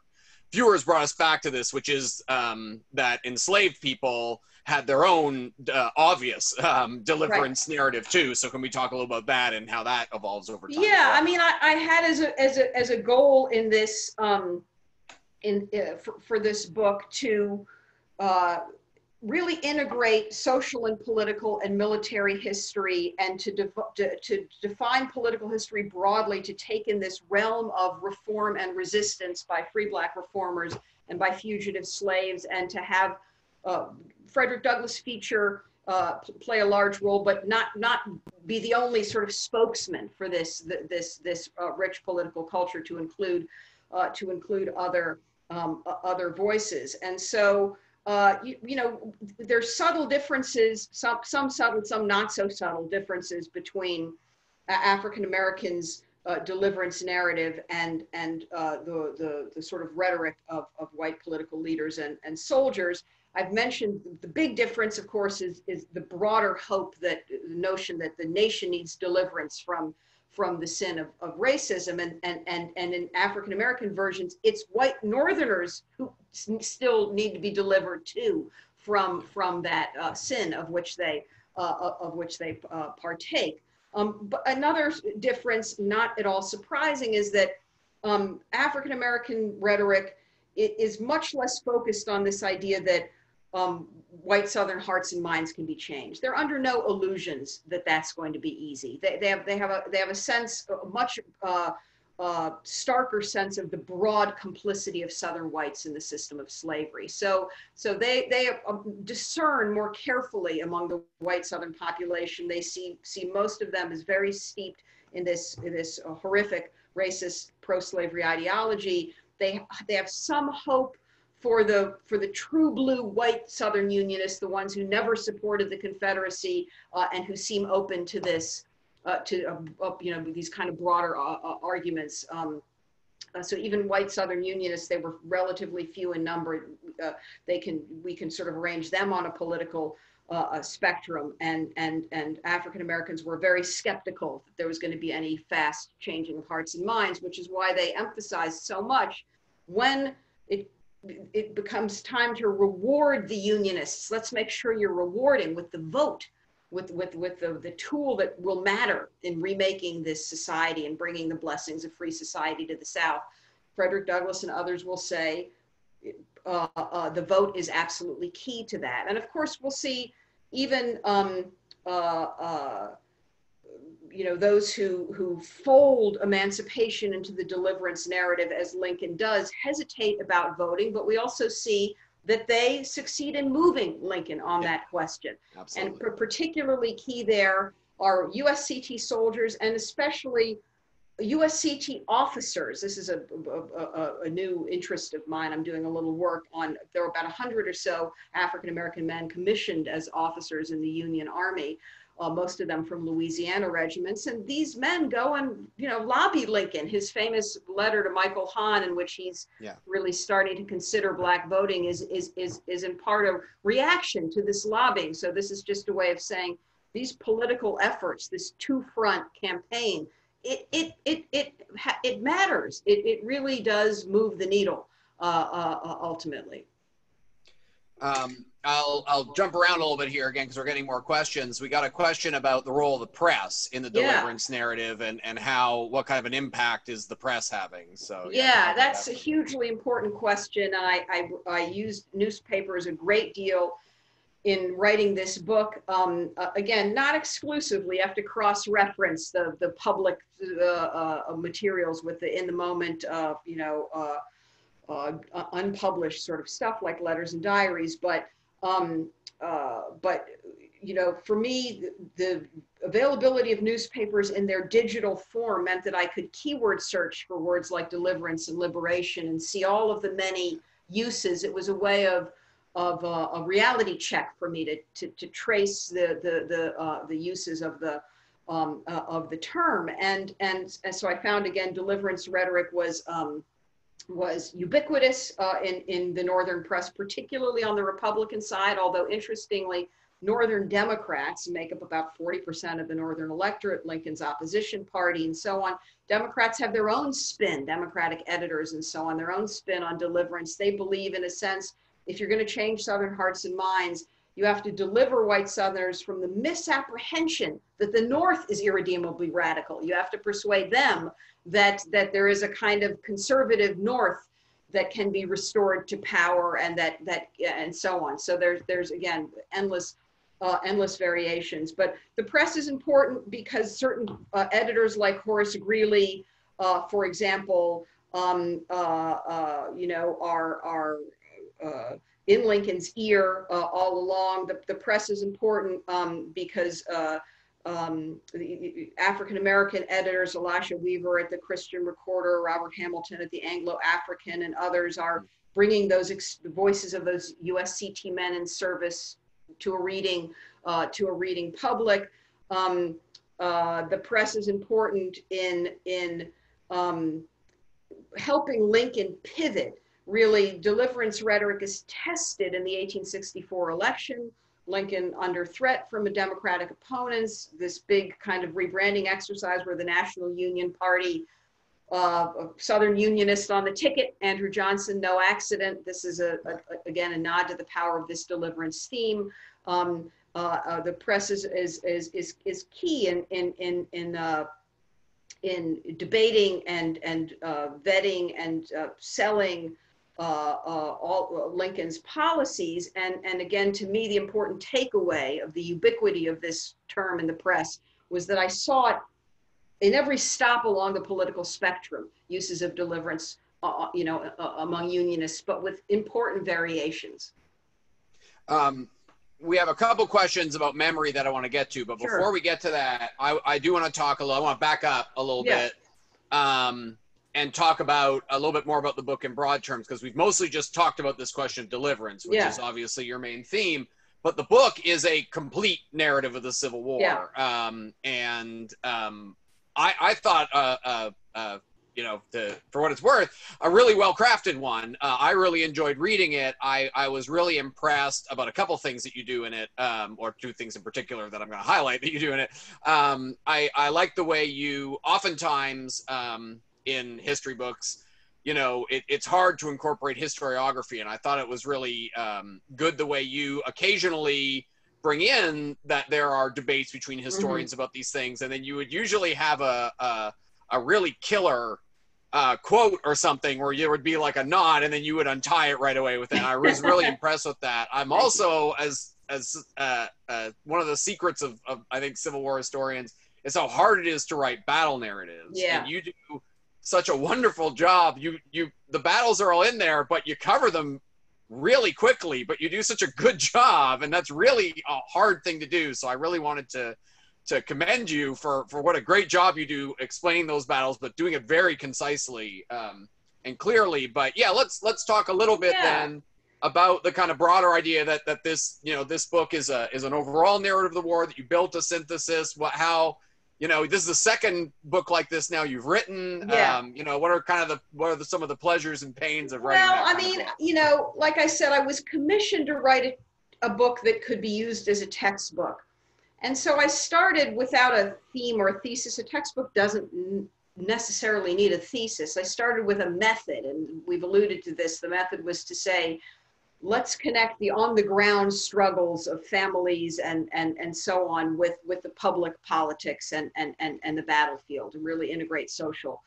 viewers brought us back to this, which is um, that enslaved people had their own uh, obvious um, deliverance narrative too. So can we talk a little about that and how that evolves over time? Yeah? I mean, I, I had as a, as a, as a goal in this, um, in, uh, for, for this book to, uh, really integrate social and political and military history and to, dev- to, to define political history broadly to take in this realm of reform and resistance by free black reformers and by fugitive slaves and to have uh, Frederick Douglass feature uh, play a large role, but not not be the only sort of spokesman for this th- this this uh, rich political culture to include uh, to include other um, other voices. And so uh, you, you know there's subtle differences, some some subtle, some not so subtle differences between A- African Americans. Uh, deliverance narrative and and uh, the, the the sort of rhetoric of, of white political leaders and, and soldiers I've mentioned the big difference, of course, is, is the broader hope that the notion that the nation needs deliverance from, from the sin of, of racism. And, and, and, and in African American versions, it's white Northerners who still need to be delivered too from, from that uh, sin of which they, uh, of which they uh, partake. Um, but another difference, not at all surprising, is that um, African American rhetoric is much less focused on this idea that um, white Southern hearts and minds can be changed. They're under no illusions that that's going to be easy. They, they have they have a they have a sense, a much uh, uh, starker sense of the broad complicity of Southern whites in the system of slavery. So so they they um, discern more carefully among the white Southern population. They see see most of them as very steeped in this in this uh, horrific racist pro-slavery ideology. They they have some hope for the for the true blue white Southern Unionists, the ones who never supported the Confederacy uh, and who seem open to this, uh, to uh, uh, you know these kind of broader uh, uh, arguments. Um, so even white Southern Unionists, they were relatively few in number. They can we can sort of arrange them on a political uh, spectrum, and and and African Americans were very skeptical that there was going to be any fast changing of hearts and minds, which is why they emphasized so much when it it becomes time to reward the unionists. Let's make sure you're rewarding with the vote, with with with the the tool that will matter in remaking this society and bringing the blessings of free society to the South. Frederick Douglass and others will say uh, uh, the vote is absolutely key to that. And of course, we'll see even um, uh, uh, you know those who who fold emancipation into the deliverance narrative as Lincoln does hesitate about voting, but we also see that they succeed in moving Lincoln on Yeah. that question. Absolutely. And par- particularly key there are USCT soldiers and especially USCT officers. This is a, a, a, a new interest of mine. I'm doing a little work on, there are about 100 or so African American men commissioned as officers in the Union Army. Uh, most of them from Louisiana regiments, and these men go and you know lobby Lincoln. His famous letter to Michael Hahn, in which he's Yeah. really starting to consider black voting, is is is is in part a reaction to this lobbying. So this is just a way of saying these political efforts, this two-front campaign, it it it it it matters. It it really does move the needle uh, uh, uh, ultimately. Um, I'll I'll jump around a little bit here again because we're getting more questions. We got a question about the role of the press in the Yeah. deliverance narrative and and how what kind of an impact is the press having. So Yeah, that's a hugely important question. I, I, I used newspapers a great deal in writing this book. Um, uh, again, not exclusively. You have to cross-reference the the public uh, uh, materials with the in the moment, uh, you know, uh, uh, unpublished sort of stuff like letters and diaries. But um, uh, but you know, for me, the, availability of newspapers in their digital form meant that I could keyword search for words like deliverance and liberation and see all of the many uses. It was a way of of uh, a reality check for me to to, to trace the the the uh, the uses of the um, uh, of the term. And, and, and so I found again, deliverance rhetoric was, um, was ubiquitous uh, in, in the Northern press, particularly on the Republican side, although interestingly, Northern Democrats make up about 40% of the Northern electorate, Lincoln's opposition party, and so on. Democrats have their own spin, Democratic editors and so on, their own spin on deliverance. They believe, in a sense, if you're going to change Southern hearts and minds, you have to deliver white Southerners from the misapprehension that the North is irredeemably radical. You have to persuade them that, that there is a kind of conservative North that can be restored to power and that, that and so on. So there's, there's again, endless, uh, endless variations. But the press is important because certain uh, editors like Horace Greeley, uh, for example, um, uh, uh, you know, are, are uh, in Lincoln's ear all along. The, the press is important um, because um, African American editors, Elisha Weaver at the Christian Recorder, Robert Hamilton at the Anglo African, and others are bringing those voices of those USCT men in service to a reading uh, to a reading public. Um, uh, the press is important in in um, helping Lincoln pivot really deliverance rhetoric is tested in the 1864 election. Lincoln under threat from a Democratic opponents, this big kind of rebranding exercise where the National Union Party, uh, Southern Unionist on the ticket, Andrew Johnson, no accident. This is a, a again a nod to the power of this deliverance theme. Um, uh, uh, the press is, is, is, is, is key in, in, in, in uh, in debating and and uh, vetting and uh, selling uh, uh, all uh, Lincoln's policies. And, and again, to me, the important takeaway of the ubiquity of this term in the press was that I saw it in every stop along the political spectrum, uses of deliverance, uh, you know, uh, among unionists, but with important variations. Um, we have a couple questions about memory that I want to get to, but before sure. we get to that, I, I do want to talk a little. I want to back up a little yeah. bit. Um, and talk about a little bit more about the book in broad terms because we've mostly just talked about this question of deliverance, which yeah. is obviously your main theme. But the book is a complete narrative of the Civil War, yeah. um, and um, I, I, thought, uh, uh, uh, you know, the, for what it's worth, a really well crafted one. Uh, I really enjoyed reading it. I, I was really impressed about a couple things that you do in it, um, or two things in particular that I'm going to highlight that you do in it. Um, I, I like the way you oftentimes um, in history books you know it, it's hard to incorporate historiography and i thought it was really um, good the way you occasionally bring in that there are debates between mm-hmm. historians mm-hmm. about these things and then you would usually have a, a, a really killer uh, quote or something where there would be like a nod and then you would untie it right away with it. I was really impressed with that. I'm also as as uh, uh, one of the secrets of, of I think Civil War historians is how hard it is to write battle narratives. Yeah. And you do such a wonderful job. You you the battles are all in there, but you cover them really quickly. But you do such a good job, and that's really a hard thing to do. So I really wanted to to commend you for for what a great job you do explaining those battles, but doing it very concisely um, and clearly. But yeah, let's let's talk a little bit yeah. then about the kind of broader idea that that this you know this book is a is an overall narrative of the war that you built a synthesis what how you know this is the second book like this now you've written. Yeah. Um, you know what are kind of the what are the, some of the pleasures and pains of writing well i mean you know like i said i was commissioned to write a, a book that could be used as a textbook. And so i started without a theme or a thesis. A textbook doesn't necessarily need a thesis. I started with a method and we've alluded to this. The method was to say let's connect the on the ground struggles of families and, and, and so on with, with the public politics and, and, and, and the battlefield and really integrate social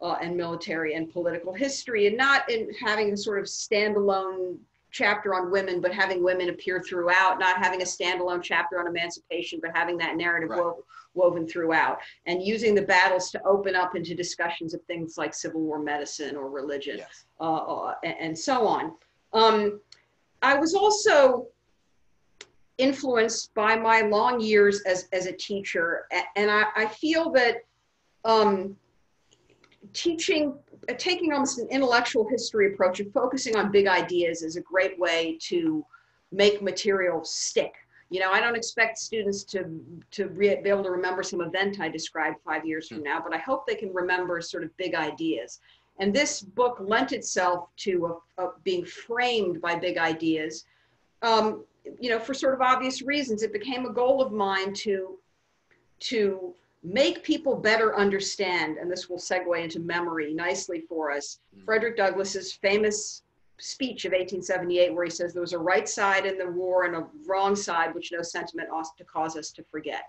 uh, and military and political history and not in having a sort of standalone chapter on women, but having women appear throughout, not having a standalone chapter on emancipation, but having that narrative Right. wo- woven throughout, and using the battles to open up into discussions of things like Civil War medicine or religion Yes. uh, uh, and, and so on. Um, I was also influenced by my long years as, as a teacher, and I, I feel that um, teaching, taking almost an intellectual history approach and focusing on big ideas is a great way to make material stick. You know, I don't expect students to to re- be able to remember some event I described five years from now, but I hope they can remember sort of big ideas. And this book lent itself to a, a being framed by big ideas, um, you know, for sort of obvious reasons. It became a goal of mine to to make people better understand, and this will segue into memory nicely for us. Mm. Frederick Douglass's famous speech of 1878, where he says there was a right side in the war and a wrong side, which no sentiment ought to cause us to forget.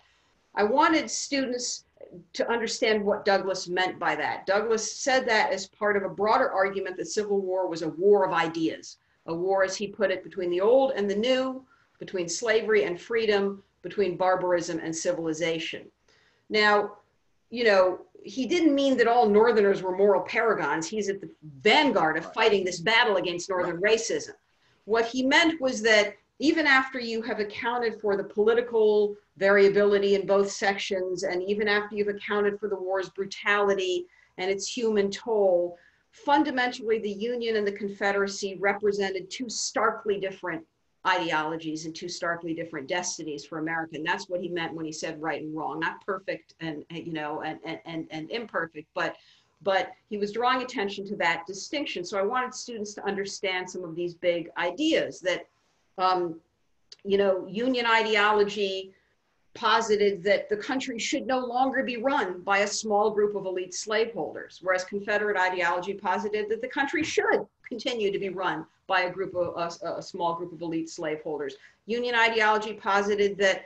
I wanted students to understand what Douglass meant by that. Douglass said that as part of a broader argument that Civil War was a war of ideas, a war, as he put it, between the old and the new, between slavery and freedom, between barbarism and civilization. Now, you know, he didn't mean that all Northerners were moral paragons. He's at the vanguard of fighting this battle against Northern racism. What he meant was that even after you have accounted for the political variability in both sections, and even after you've accounted for the war's brutality and its human toll, fundamentally the Union and the Confederacy represented two starkly different ideologies and two starkly different destinies for America. And that's what he meant when he said right and wrong, not perfect and, you know and, and, and, and imperfect, but but he was drawing attention to that distinction. So I wanted students to understand some of these big ideas that um, you know, union ideology posited that the country should no longer be run by a small group of elite slaveholders, whereas Confederate ideology posited that the country should continue to be run by a group of a, a small group of elite slaveholders. Union ideology posited that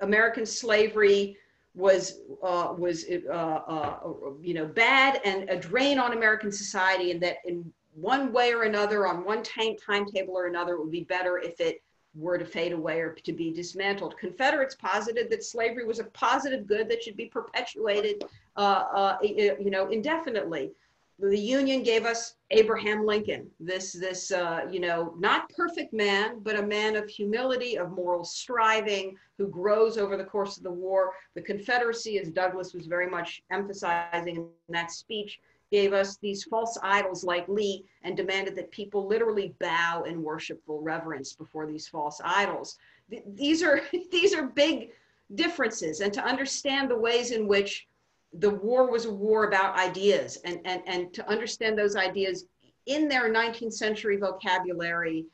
American slavery was uh, was uh, uh, you know bad and a drain on American society, and that in one way or another, on one time timetable or another, it would be better if it were to fade away or to be dismantled. Confederates posited that slavery was a positive good that should be perpetuated, uh, uh, you know, indefinitely. The Union gave us Abraham Lincoln, this, this, uh, you know, not perfect man, but a man of humility, of moral striving, who grows over the course of the war. The Confederacy, as Douglass was very much emphasizing in that speech, gave us these false idols like Lee and demanded that people literally bow in worshipful reverence before these false idols. Th- these are these are big differences, and to understand the ways in which the war was a war about ideas, and and and to understand those ideas in their 19th century vocabulary,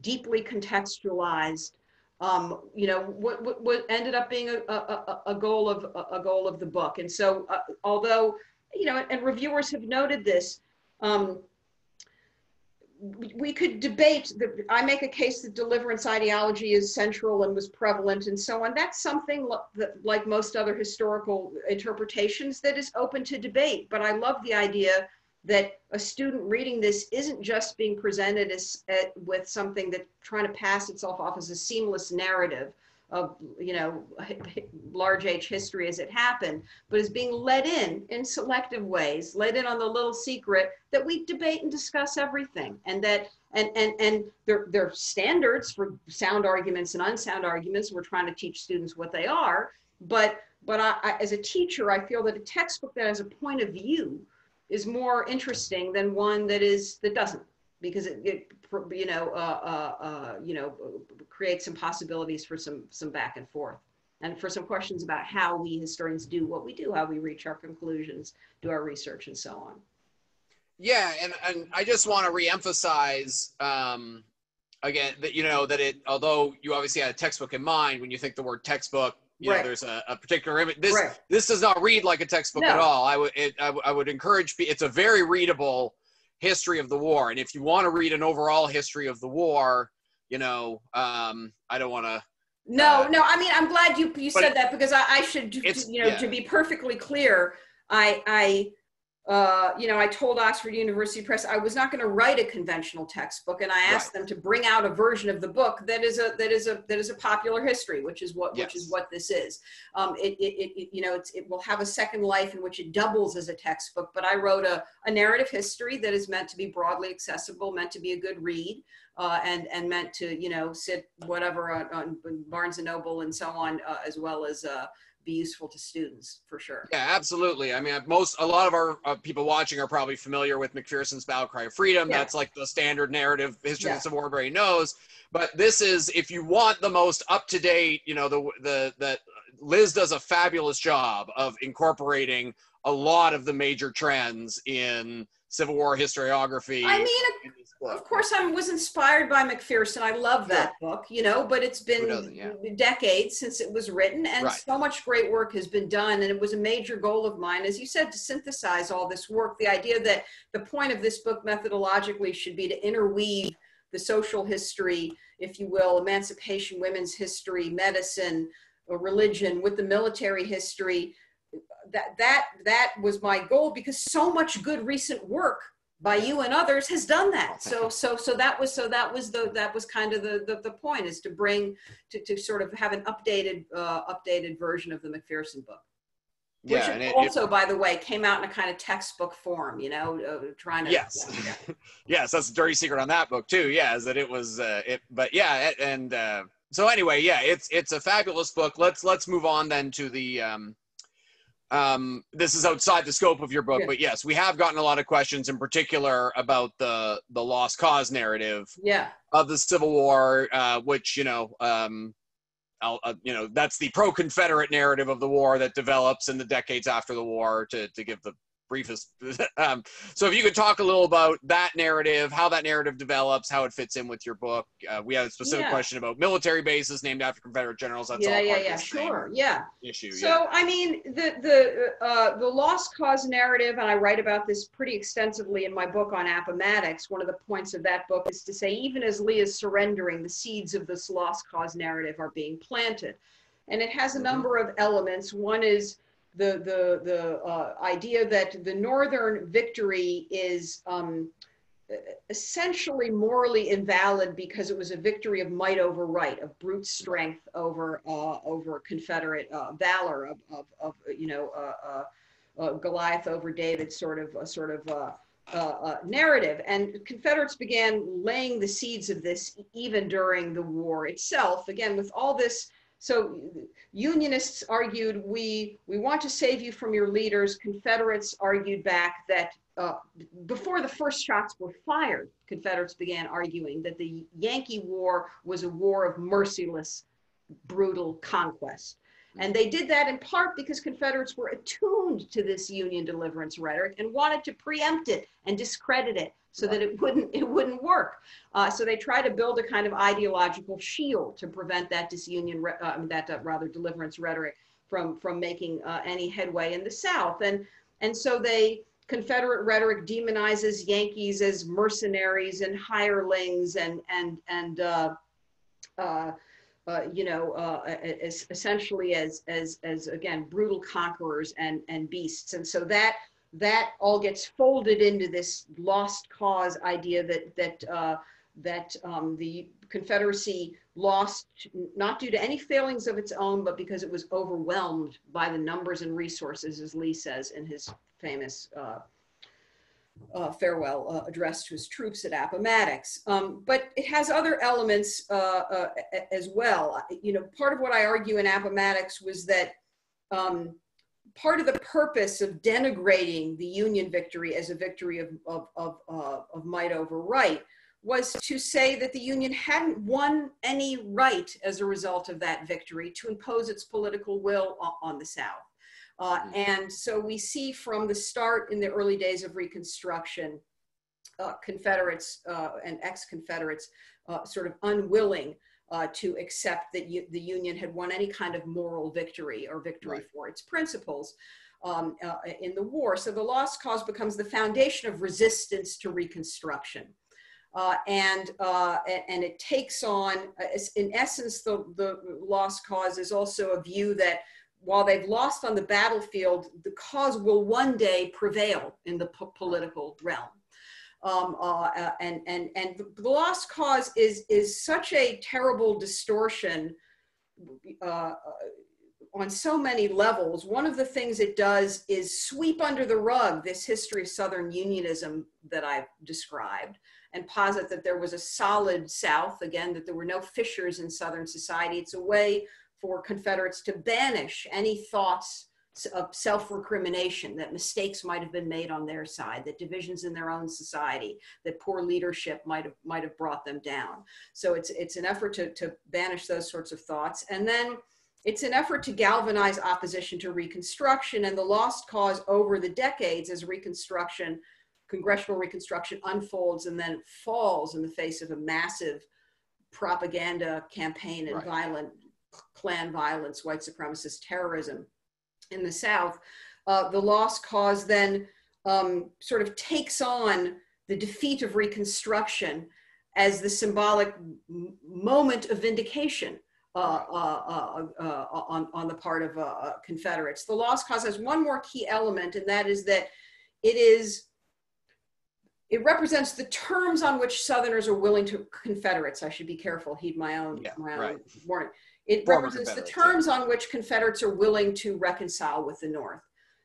deeply contextualized. Um, you know what, what, what ended up being a, a, a goal of a goal of the book, and so uh, although you know, and reviewers have noted this. Um, we, could debate that I make a case that deliverance ideology is central and was prevalent and so on. That's something that, like most other historical interpretations, that is open to debate. But I love the idea that a student reading this isn't just being presented as uh, with something that trying to pass itself off as a seamless narrative of you know large H history as it happened, but is being let in in selective ways, let in on the little secret that we debate and discuss everything, and that and and and there are standards for sound arguments and unsound arguments. We're trying to teach students what they are, but but I, I, as a teacher, I feel that a textbook that has a point of view is more interesting than one that is that doesn't because it, it you know uh, uh, uh, you know creates some possibilities for some some back and forth and for some questions about how we historians do what we do how we reach our conclusions do our research and so on Yeah, and and I just want to reemphasize um, again that you know that it although you obviously had a textbook in mind when you think the word textbook, you Right. know, there's a, a particular image. This Right. this does not read like a textbook at No. all. I would it, I, I would encourage it's a very readable history of the war, and if you want to read an overall history of the war, you know, um, I don't want to. no Uh, no i mean i'm glad you you said that because i, I should you know yeah. to be perfectly clear i i uh, you know, I told Oxford University Press I was not going to write a conventional textbook, and I asked right. them to bring out a version of the book that is a that is a that is a popular history, which is what yes. which is what this is. Um, it, it, it, you know it will have a second life in which it doubles as a textbook. But I wrote a, a narrative history that is meant to be broadly accessible, meant to be a good read, uh, and and meant to you know sit whatever on, on Barnes and Noble and so on, uh, as well as uh, be useful to students for sure. Yeah, absolutely. I mean, most a lot of our uh, people watching are probably familiar with McPherson's Battle Cry of Freedom. Yeah. That's like the standard narrative history yeah. Civil War everybody knows. But this is if you want the most up to date, you know, the the that Liz does a fabulous job of incorporating a lot of the major trends in Civil War historiography. I mean, of course, I was inspired by McPherson. I love that book, you know, but it's been yeah. decades since it was written, and right. so much great work has been done. And it was a major goal of mine, as you said, to synthesize all this work. The idea that the point of this book methodologically should be to interweave the social history, if you will, emancipation, women's history, medicine, religion with the military history that that that was my goal because so much good recent work by you and others has done that so so so that was so that was the that was kind of the the, the point is to bring to, to sort of have an updated uh, updated version of the mcpherson book which yeah, it, also, it, by the way, came out in a kind of textbook form, you know, uh, trying to. Yes, yeah. yes, that's a dirty secret on that book too. Yeah, is that it was uh, it, but yeah, and uh, so anyway, yeah, it's it's a fabulous book. Let's let's move on then to the um, um, this is outside the scope of your book, yeah. but yes, we have gotten a lot of questions, in particular about the the lost cause narrative, yeah. of the Civil War, uh, which you know, um, uh, you know, that's the pro-Confederate narrative of the war that develops in the decades after the war. To to give the briefest. um, so if you could talk a little about that narrative, how that narrative develops, how it fits in with your book. Uh, we had a specific yeah. question about military bases named after Confederate generals. That's yeah, all yeah, yeah, sure, yeah. Issue. So yeah. I mean, the the uh, the lost cause narrative, and I write about this pretty extensively in my book on Appomattox. One of the points of that book is to say, even as Lee is surrendering, the seeds of this lost cause narrative are being planted, and it has a mm-hmm. number of elements. One is the the the uh, idea that the northern victory is um, essentially morally invalid because it was a victory of might over right, of brute strength over uh, over Confederate uh, valor, of, of, of, you know uh, uh, uh, Goliath over David, sort of a sort of narrative. And Confederates began laying the seeds of this even during the war itself. Again, with all this so unionists argued, we, we want to save you from your leaders. Confederates argued back that uh, before the first shots were fired, Confederates began arguing that the Yankee War was a war of merciless, brutal conquest. And they did that in part because Confederates were attuned to this Union deliverance rhetoric and wanted to preempt it and discredit it so that it wouldn't it wouldn't work. Uh, so they try to build a kind of ideological shield to prevent that disunion, uh, that uh, rather deliverance rhetoric from from making uh, any headway in the South. And and so they Confederate rhetoric demonizes Yankees as mercenaries and hirelings and and and uh, uh, uh, you know, uh, as essentially as, as, as again, brutal conquerors and, and beasts. And so that, that all gets folded into this lost cause idea that, that, uh, that um, the Confederacy lost not due to any failings of its own, but because it was overwhelmed by the numbers and resources, as Lee says in his famous uh, uh, farewell uh, address to his troops at Appomattox. Um, but it has other elements uh, uh as well. You know, part of what I argue in Appomattox was that um, part of the purpose of denigrating the Union victory as a victory of, of, of, uh, of might over right was to say that the Union hadn't won any right as a result of that victory to impose its political will on the South. Uh, mm-hmm. and so we see from the start in the early days of Reconstruction, uh, Confederates uh, and ex-Confederates uh, sort of unwilling uh, to accept that the Union had won any kind of moral victory or victory right. for its principles. Um, uh, in the war. So the lost cause becomes the foundation of resistance to Reconstruction. Uh, and uh, and it takes on, in essence, the the lost cause is also a view that while they've lost on the battlefield, the cause will one day prevail in the po- political realm. Um, uh, uh, and and and the lost cause is is such a terrible distortion uh, uh, on so many levels. One of the things it does is sweep under the rug this history of Southern Unionism that I've described and posit that there was a solid South, again, that there were no fissures in Southern society. It's a way for Confederates to banish any thoughts of self-recrimination that mistakes might have been made on their side that divisions in their own society that poor leadership might have might have brought them down. So it's it's an effort to, to banish those sorts of thoughts. And then it's an effort to galvanize opposition to reconstruction and the lost cause over the decades as reconstruction congressional reconstruction unfolds and then falls in the face of a massive propaganda campaign and right. violent Klan violence, white supremacist terrorism in the South, uh, the lost cause then um, sort of takes on the defeat of Reconstruction as the symbolic moment of vindication uh, uh, uh, uh, on, on the part of uh, Confederates. The lost cause has one more key element, and that is that it is it represents the terms on which Southerners are willing to Confederates. I should be careful, heed my own yeah, my own right. warning. It Former represents the terms yeah. on which Confederates are willing to reconcile with the North.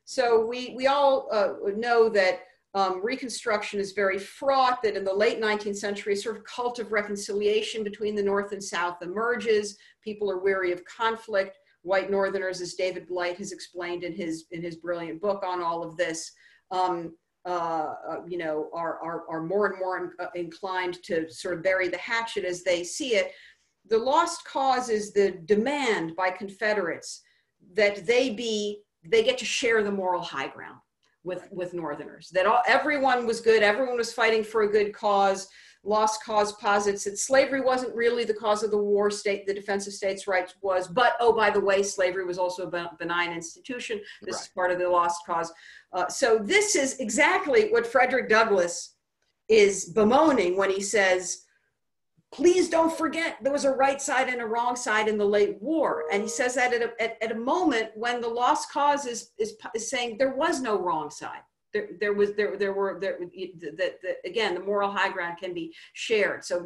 So we, we all uh, know that um, Reconstruction is very fraught, that in the late 19th century, a sort of cult of reconciliation between the North and South emerges. People are weary of conflict. White Northerners, as David Blight has explained in his, in his brilliant book on all of this, um, uh, uh, you know, are, are, are more and more in, uh, inclined to sort of bury the hatchet as they see it the lost cause is the demand by Confederates that they be, they get to share the moral high ground with, with Northerners, that all, everyone was good, everyone was fighting for a good cause. Lost cause posits that slavery wasn't really the cause of the war, state, the defense of states' rights was, but oh, by the way, slavery was also a benign institution. This right. is part of the lost cause. Uh, so this is exactly what Frederick Douglass is bemoaning when he says, please don't forget there was a right side and a wrong side in the late war. And he says that at a, at, at a moment when the lost cause is, is, is, saying there was no wrong side. There, there was there there were there that the, again the moral high ground can be shared so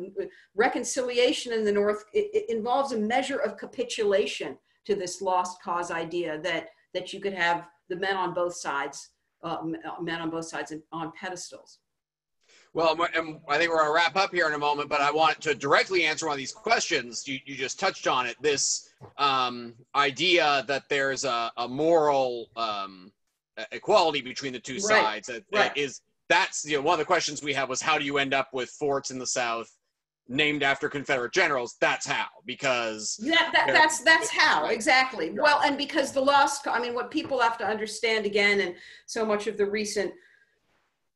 reconciliation in the north it, it involves a measure of capitulation to this lost cause idea that that you could have the men on both sides uh, men on both sides on pedestals well, I think we're going to wrap up here in a moment, but I want to directly answer one of these questions. You, you just touched on it. This um, idea that there's a, a moral um, equality between the two right. sides that, right. is that's you know one of the questions we have was how do you end up with forts in the South named after Confederate generals? That's how because that, that that's that's how exactly. Well, and because the lost, I mean, what people have to understand again, and so much of the recent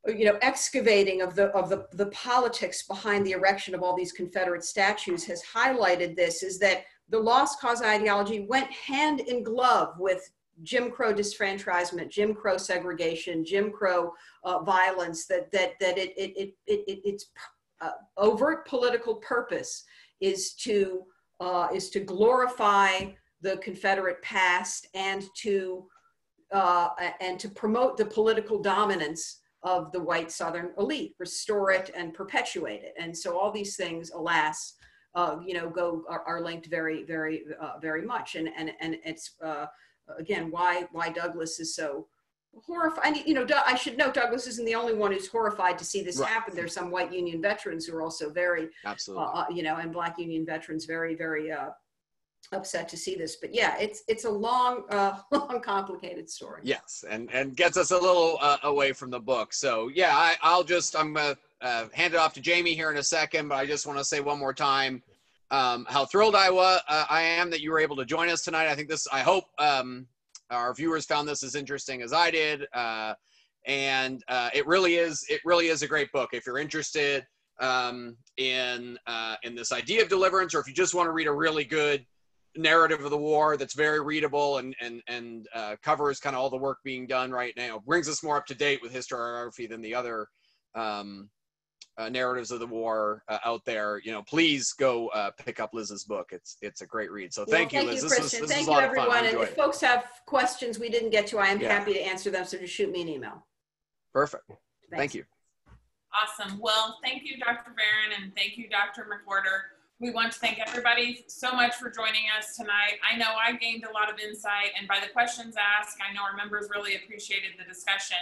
you know, excavating of the of the, the politics behind the erection of all these Confederate statues has highlighted this is that the lost cause ideology went hand in glove with Jim Crow disfranchisement, Jim Crow segregation, Jim Crow uh, violence. That that that it it it, it, it its uh, overt political purpose is to uh, is to glorify the Confederate past and to uh, and to promote the political dominance of the white Southern elite, restore it and perpetuate it. And so all these things, alas, uh, you know, go are, are linked very, very, uh, very much. And and and it's uh, again why why Douglass is so horrified. You know, I should note Douglass isn't the only one who's horrified to see this right. happen. There's some white Union veterans who are also very, absolutely, uh, uh, you know, and Black Union veterans very, very uh, upset to see this but yeah it's it's a long uh long complicated story. Yes and and gets us a little uh, away from the book. So yeah I, i'll just i'm gonna uh, hand it off to jamie here in a second but i just want to say one more time um, how thrilled i was uh, i am that you were able to join us tonight. I think this i hope um, our viewers found this as interesting as i did uh, and uh, it really is it really is a great book. If you're interested um, in uh, in this idea of deliverance or if you just want to read a really good narrative of the war that's very readable and and and uh, covers kind of all the work being done right now. Brings us more up to date with historiography than the other um, uh, narratives of the war uh, out there, you know, please go uh, pick up Liz's book. It's it's a great read. So thank well, you, thank Liz. You, this Christian. was, this thank you, everyone. And if it. folks have questions we didn't get to, I am Yeah. happy to answer them. So just shoot me an email. Perfect. Thanks. Thank you. Awesome. Well, thank you, Dr. Varon, and thank you, Dr. McWhirter. We want to thank everybody so much for joining us tonight. I know I gained a lot of insight, and by the questions asked, I know our members really appreciated the discussion.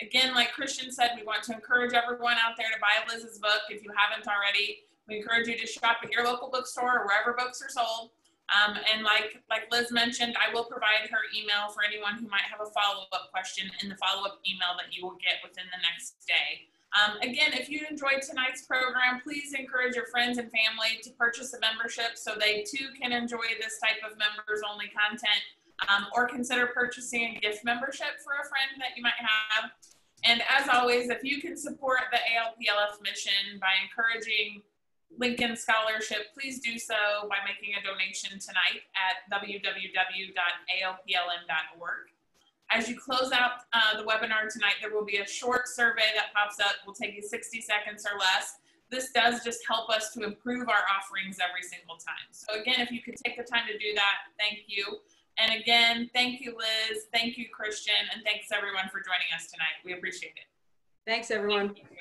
Again, like Christian said, we want to encourage everyone out there to buy Liz's book if you haven't already. We encourage you to shop at your local bookstore or wherever books are sold. Um, and like like Liz mentioned, I will provide her email for anyone who might have a follow-up question in the follow-up email that you will get within the next day. Um, again, if you enjoyed tonight's program, please encourage your friends and family to purchase a membership so they too can enjoy this type of members-only content. Um, or consider purchasing a gift membership for a friend that you might have. And as always, if you can support the ALPLF mission by encouraging Lincoln Scholarship, please do so by making a donation tonight at www.alplm.org. As you close out uh, the webinar tonight, there will be a short survey that pops up. Will take you 60 seconds or less. This does just help us to improve our offerings every single time. So again, if you could take the time to do that, thank you. And again, thank you, Liz. Thank you, Christian. And thanks everyone for joining us tonight. We appreciate it. Thanks, everyone. Thank you.